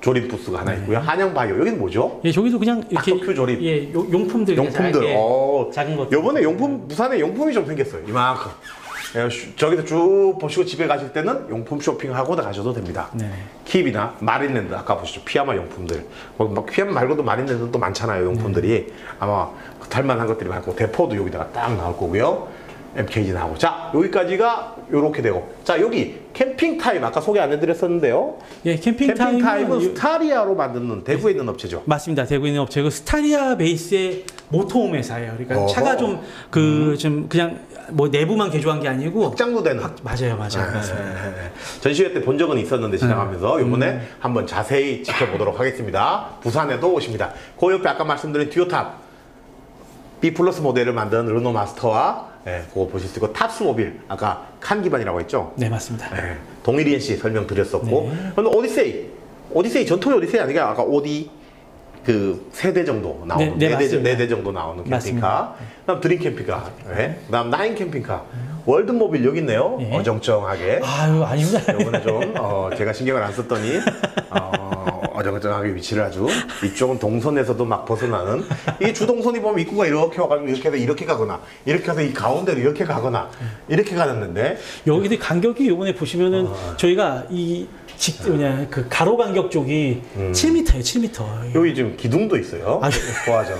[SPEAKER 1] 조립 부스가 하나 있고요. 한양바이오 여기는 뭐죠?
[SPEAKER 2] 예, 저기도 그냥 이렇게
[SPEAKER 1] 닥터큐 조립.
[SPEAKER 2] 예, 요- 용품들 그냥
[SPEAKER 1] 용품들.
[SPEAKER 2] 작게
[SPEAKER 1] 어,
[SPEAKER 2] 작은 것.
[SPEAKER 1] 요번에 용품 부산에 용품이 좀 생겼어요. 이만큼. 예, 슈- 저기서 쭉 보시고 집에 가실 때는 용품 쇼핑하고 가셔도 됩니다.
[SPEAKER 2] 네.
[SPEAKER 1] 킵이나 마린랜드 아까 보시죠 피아마 용품들 뭐, 막 피아마 말고도 마린랜드는 또 많잖아요 용품들이 아마 탈만한 것들이 많고 대포도 여기다가 딱 나올 거고요 MKG 나오고 자 여기까지가 요렇게 되고 자 여기 캠핑 타임 아까 소개 안 해드렸었는데요
[SPEAKER 2] 예, 캠핑,
[SPEAKER 1] 캠핑 타임은, 스타리아로 만드는 대구에 있는 업체죠
[SPEAKER 2] 맞습니다. 대구에 있는 업체고 스타리아 베이스의 motorhome 회사예요. 그러니까
[SPEAKER 1] 어허.
[SPEAKER 2] 차가 좀 그좀 그냥 뭐 내부만 개조한 게 아니고
[SPEAKER 1] 확장도 되는
[SPEAKER 2] 맞아요, 맞아요. 맞아요.
[SPEAKER 1] 네. 전시회 때 본 적은 있었는데 지나가면서 이번에 한번 자세히 지켜보도록 하겠습니다. 부산에도 오십니다. 그 옆에 아까 말씀드린 듀오탑 B 플러스 모델을 만든 르노 마스터와 예, 그거 보실 수 있고 탑스 모빌 아까 칸 기반이라고 했죠.
[SPEAKER 2] 네, 맞습니다.
[SPEAKER 1] 예, 동일이엔 씨 설명드렸었고
[SPEAKER 2] 네.
[SPEAKER 1] 그럼 오디세이 오디세이 전통의 오디세이 아니라 아까 오디 그 세 대 정도 나오는
[SPEAKER 2] 네, 네,
[SPEAKER 1] 네, 대. 네대 정도 나오는 캠핑카
[SPEAKER 2] 맞습니다.
[SPEAKER 1] 그다음 드림 캠핑카 예, 그다음 나인 캠핑카 월드모빌 여기 있네요
[SPEAKER 2] 예.
[SPEAKER 1] 어정쩡하게
[SPEAKER 2] 아유, 아닙니다.
[SPEAKER 1] 요거는 좀 어, 제가 신경을 안 썼더니 어, 어정쩡하게 위치를 아주 이쪽은 동선에서도 막 벗어나는 이 주동선이 보면 입구가 이렇게 와가지고 이렇게 해서 이렇게 가거나 이렇게 해서 이 가운데로 이렇게 가거나 이렇게 가는데
[SPEAKER 2] 여기도 간격이 이번에 보시면은
[SPEAKER 1] 아.
[SPEAKER 2] 저희가 이 직, 뭐냐, 그 가로 간격 쪽이
[SPEAKER 1] 음.
[SPEAKER 2] 7m예요, 7m.
[SPEAKER 1] 여기 지금 기둥도 있어요.
[SPEAKER 2] 아,
[SPEAKER 1] 소화전.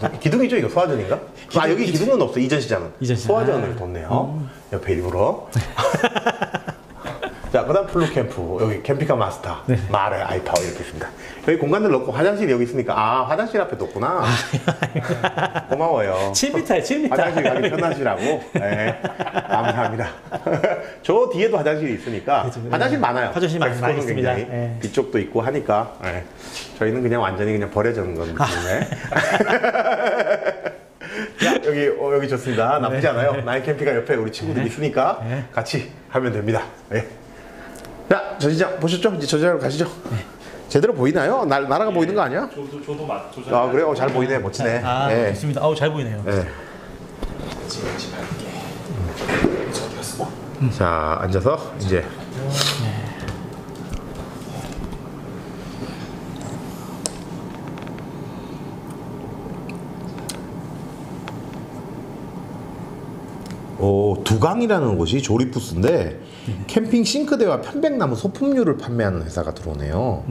[SPEAKER 1] 기둥, 기둥이죠, 이거 소화전인가? 아 여기 기둥은 없어 이전 시장은.
[SPEAKER 2] 이전 시장.
[SPEAKER 1] 소화전을
[SPEAKER 2] 아.
[SPEAKER 1] 뒀네요. 옆에 일부러. 자, 그 다음 플루 캠프 여기 캠핑카 마스터
[SPEAKER 2] 네.
[SPEAKER 1] 마르 아이파워 이렇게 있습니다. 여기 공간들 넣고 화장실이 여기 있으니까 아 화장실 앞에 뒀구나. 고마워요.
[SPEAKER 2] 7m에 7m.
[SPEAKER 1] 화장실 가기 편하시라고. 네. 감사합니다. 저 뒤에도 화장실이 있으니까
[SPEAKER 2] 그렇죠. 네.
[SPEAKER 1] 화장실 많아요.
[SPEAKER 2] 화장실 많이-
[SPEAKER 1] 엑스포는
[SPEAKER 2] 많이 있습니다.
[SPEAKER 1] 굉장히
[SPEAKER 2] 네.
[SPEAKER 1] 뒤쪽도 있고 하니까 네. 저희는 그냥 완전히 그냥 버려진 거기 때문에. 야, 여기 어, 여기 좋습니다. 나쁘지 않아요. 나인 캠핑카 옆에 우리 친구들 있으니까
[SPEAKER 2] 네.
[SPEAKER 1] 같이 하면 됩니다. 네. 자, 전시장 보셨죠? 이제 전시장으로 가시죠. 제대로 보이나요? 날 나라가 보이는 거 아니야?
[SPEAKER 3] 저도 저도 맞 조절.
[SPEAKER 1] 아 그래요? 잘 보이네. 멋지네.
[SPEAKER 2] 아,
[SPEAKER 1] 네.
[SPEAKER 2] 좋습니다. 아우, 잘 보이네요.
[SPEAKER 1] 네. 자 앉아서 이제 오, 두강이라는 곳이 조립 부스인데 캠핑 싱크대와 편백나무 소품류를 판매하는 회사가 들어오네요.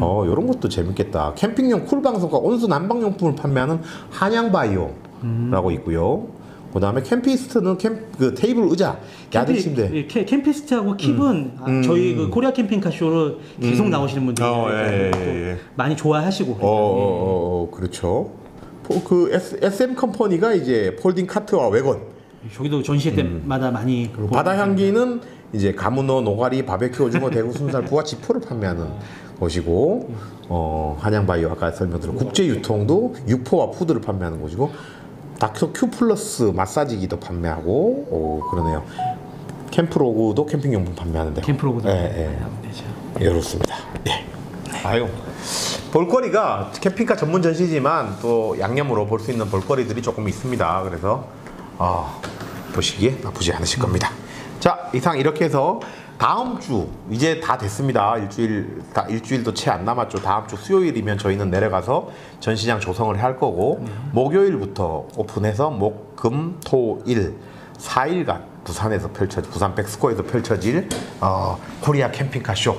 [SPEAKER 1] 어, 이런 것도 재밌겠다. 캠핑용 쿨방석과 온수 난방용품을 판매하는 한양바이오라고 있고요. 그 다음에 캠피스트는 캠, 그 테이블 의자, 야전 침대.
[SPEAKER 2] 예, 캠- 캠피스트하고 킵은 아, 저희 그 코리아 캠핑카 쇼로 계속 나오시는 분들이
[SPEAKER 1] 어, 예, 예,
[SPEAKER 2] 또
[SPEAKER 1] 예, 예.
[SPEAKER 2] 많이 좋아하시고
[SPEAKER 1] 어, 어, 어, 어, 그렇죠. 포- 그 S, SM 컴퍼니가 이제 folding 카트와 왜건,
[SPEAKER 2] 저기도 전시회 때마다 많이
[SPEAKER 1] 그리고 바다 향기는 이제 가문어, 노가리, 바베큐 오징어, 대구 순살포와 쥐포를 판매하는 곳이고, 어, 한양바이오 아까 설명드린 국제 유통도 육포와 푸드를 판매하는 곳이고, 닥터 큐 플러스 마사지기도 판매하고, 오, 그러네요. 캠프로그도 캠핑용품 판매하는데.
[SPEAKER 2] 캠프로그도
[SPEAKER 1] 예, 예. 이렇습니다. 예. 아유. 볼거리가 캠핑카 전문 전시지만 또 양념으로 볼 수 있는 볼거리들이 조금 있습니다. 그래서 아, 보시기에 나쁘지 않으실 겁니다. 자, 이상 이렇게 해서 다음 주 이제 다 됐습니다. 일주일 다 일주일도 채 안 남았죠. 다음 주 수요일이면 저희는 내려가서 전시장 조성을 할 거고 목요일부터 오픈해서 목, 금, 토, 일 4일간 부산에서 펼쳐 부산 백스코에서 펼쳐질 어, 코리아 캠핑카 쇼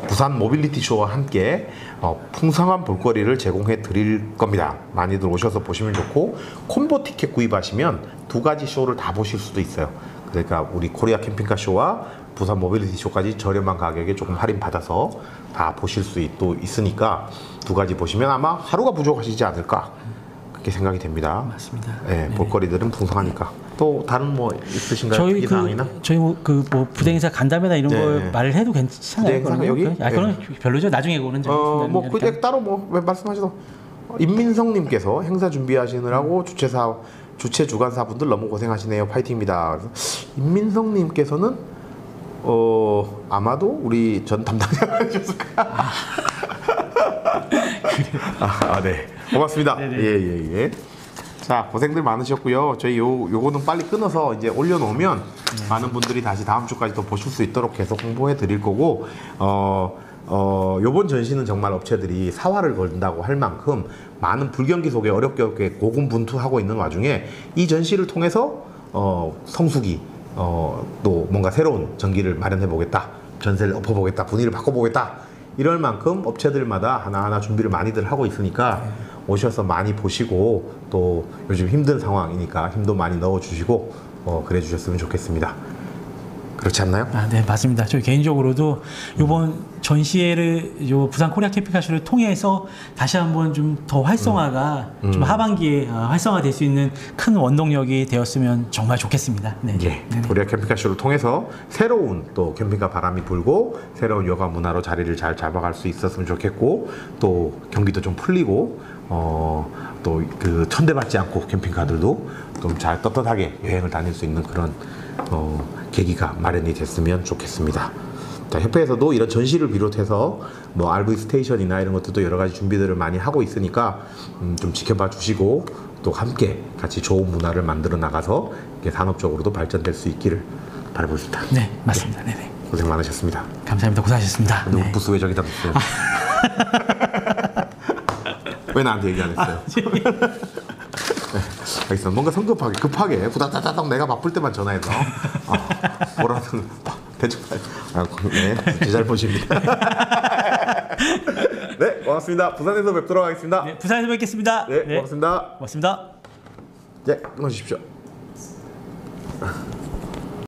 [SPEAKER 1] 부산 모빌리티 쇼와 함께 어, 풍성한 볼거리를 제공해 드릴 겁니다. 많이들 오셔서 보시면 좋고 콤보 티켓 구입하시면 두 가지 쇼를 다 보실 수도 있어요. 그러니까 우리 코리아 캠핑카 쇼와 부산 모빌리티 쇼까지 저렴한 가격에 조금 할인 받아서 다 보실 수 있, 또 있으니까 두 가지 보시면 아마 하루가 부족하시지 않을까 그렇게 생각이 됩니다.
[SPEAKER 2] 맞습니다.
[SPEAKER 1] 예, 볼거리들은 풍성하니까 또 다른 뭐 있으신가요?
[SPEAKER 2] 저희? 그 저희 뭐그 뭐 부대 행사 간담회나 이런
[SPEAKER 1] 네,
[SPEAKER 2] 걸
[SPEAKER 1] 네.
[SPEAKER 2] 말을 해도 괜찮아요.
[SPEAKER 1] 부대? 여기?
[SPEAKER 2] 아, 그건 별로죠. 나중에 그거는 좀
[SPEAKER 1] 어, 뭐
[SPEAKER 2] 그러니까.
[SPEAKER 1] 그때 따로 뭐왜 말씀하셔도 임민성님께서 행사 준비하시느라고 주최 사 주최 주관 사분들 너무 고생하시네요. 파이팅입니다. 그래서 임민성님께서는 어 아마도 우리 전 담당자셨을까? 아, 아, 네. 고맙습니다.
[SPEAKER 2] 네네.
[SPEAKER 1] 예, 예, 예. 자, 고생들 많으셨고요. 저희 요 요거는 빨리 끊어서 이제 올려 놓으면 많은 분들이 다시 다음 주까지 또 보실 수 있도록 계속 홍보해 드릴 거고 어 어, 요번 전시는 정말 업체들이 사활을 걸다고 할 만큼 많은 불경기 속에 어렵게 어렵게 고군분투하고 있는 와중에 이 전시를 통해서 어, 성수기 어, 또 뭔가 새로운 전기를 마련해 보겠다. 전세를 엎어 보겠다. 분위기를 바꿔 보겠다. 이럴 만큼 업체들마다 하나하나 준비를 많이들 하고 있으니까 오셔서 많이 보시고 또 요즘 힘든 상황이니까 힘도 많이 넣어 주시고 어, 그래 주셨으면 좋겠습니다. 그렇지 않나요?
[SPEAKER 2] 아, 네, 맞습니다. 저희 개인적으로도 이번 전시회를 요 부산 코리아 캠핑카쇼를 통해서 다시 한번 좀 더 활성화가
[SPEAKER 1] 음.
[SPEAKER 2] 좀 하반기에 어, 활성화될 수 있는 큰 원동력이 되었으면 정말 좋겠습니다. 네.
[SPEAKER 1] 예,
[SPEAKER 2] 네.
[SPEAKER 1] 코리아 캠핑카 쇼를 통해서 새로운 또 캠핑카 바람이 불고 새로운 여가 문화로 자리를 잘 잡아갈 수 있었으면 좋겠고 또 경기도 좀 풀리고 어, 또 그 천대받지 않고 캠핑카들도 좀 잘 떳떳하게 여행을 다닐 수 있는 그런 어, 계기가 마련이 됐으면 좋겠습니다. 자, 협회에서도 이런 전시를 비롯해서 뭐 RV 스테이션이나 이런 것들도 여러 가지 준비들을 많이 하고 있으니까 음, 좀 지켜봐 주시고 또 함께 같이 좋은 문화를 만들어 나가서 이게 산업적으로도 발전될 수 있기를 바라봅니다.
[SPEAKER 2] 네, 맞습니다. 네, 네.
[SPEAKER 1] 고생 많으셨습니다.
[SPEAKER 2] 감사합니다. 고생하셨습니다. 네.
[SPEAKER 1] 부스 왜 저기다 뒀어요? 왜 나한테 얘기 안 했어요? 네, 알겠습니다. 뭔가 성급하게 급하게 후다다다닥 내가 바쁠 때만 전화해서 아, 뭐라든 대충 아, 네, 제 잘못입니다. 네, 고맙습니다. 부산에서 뵙도록 하겠습니다.
[SPEAKER 2] 네, 부산에서 뵙겠습니다.
[SPEAKER 1] 네, 고맙습니다.
[SPEAKER 2] 고맙습니다.
[SPEAKER 1] 네, 끊어주십시오.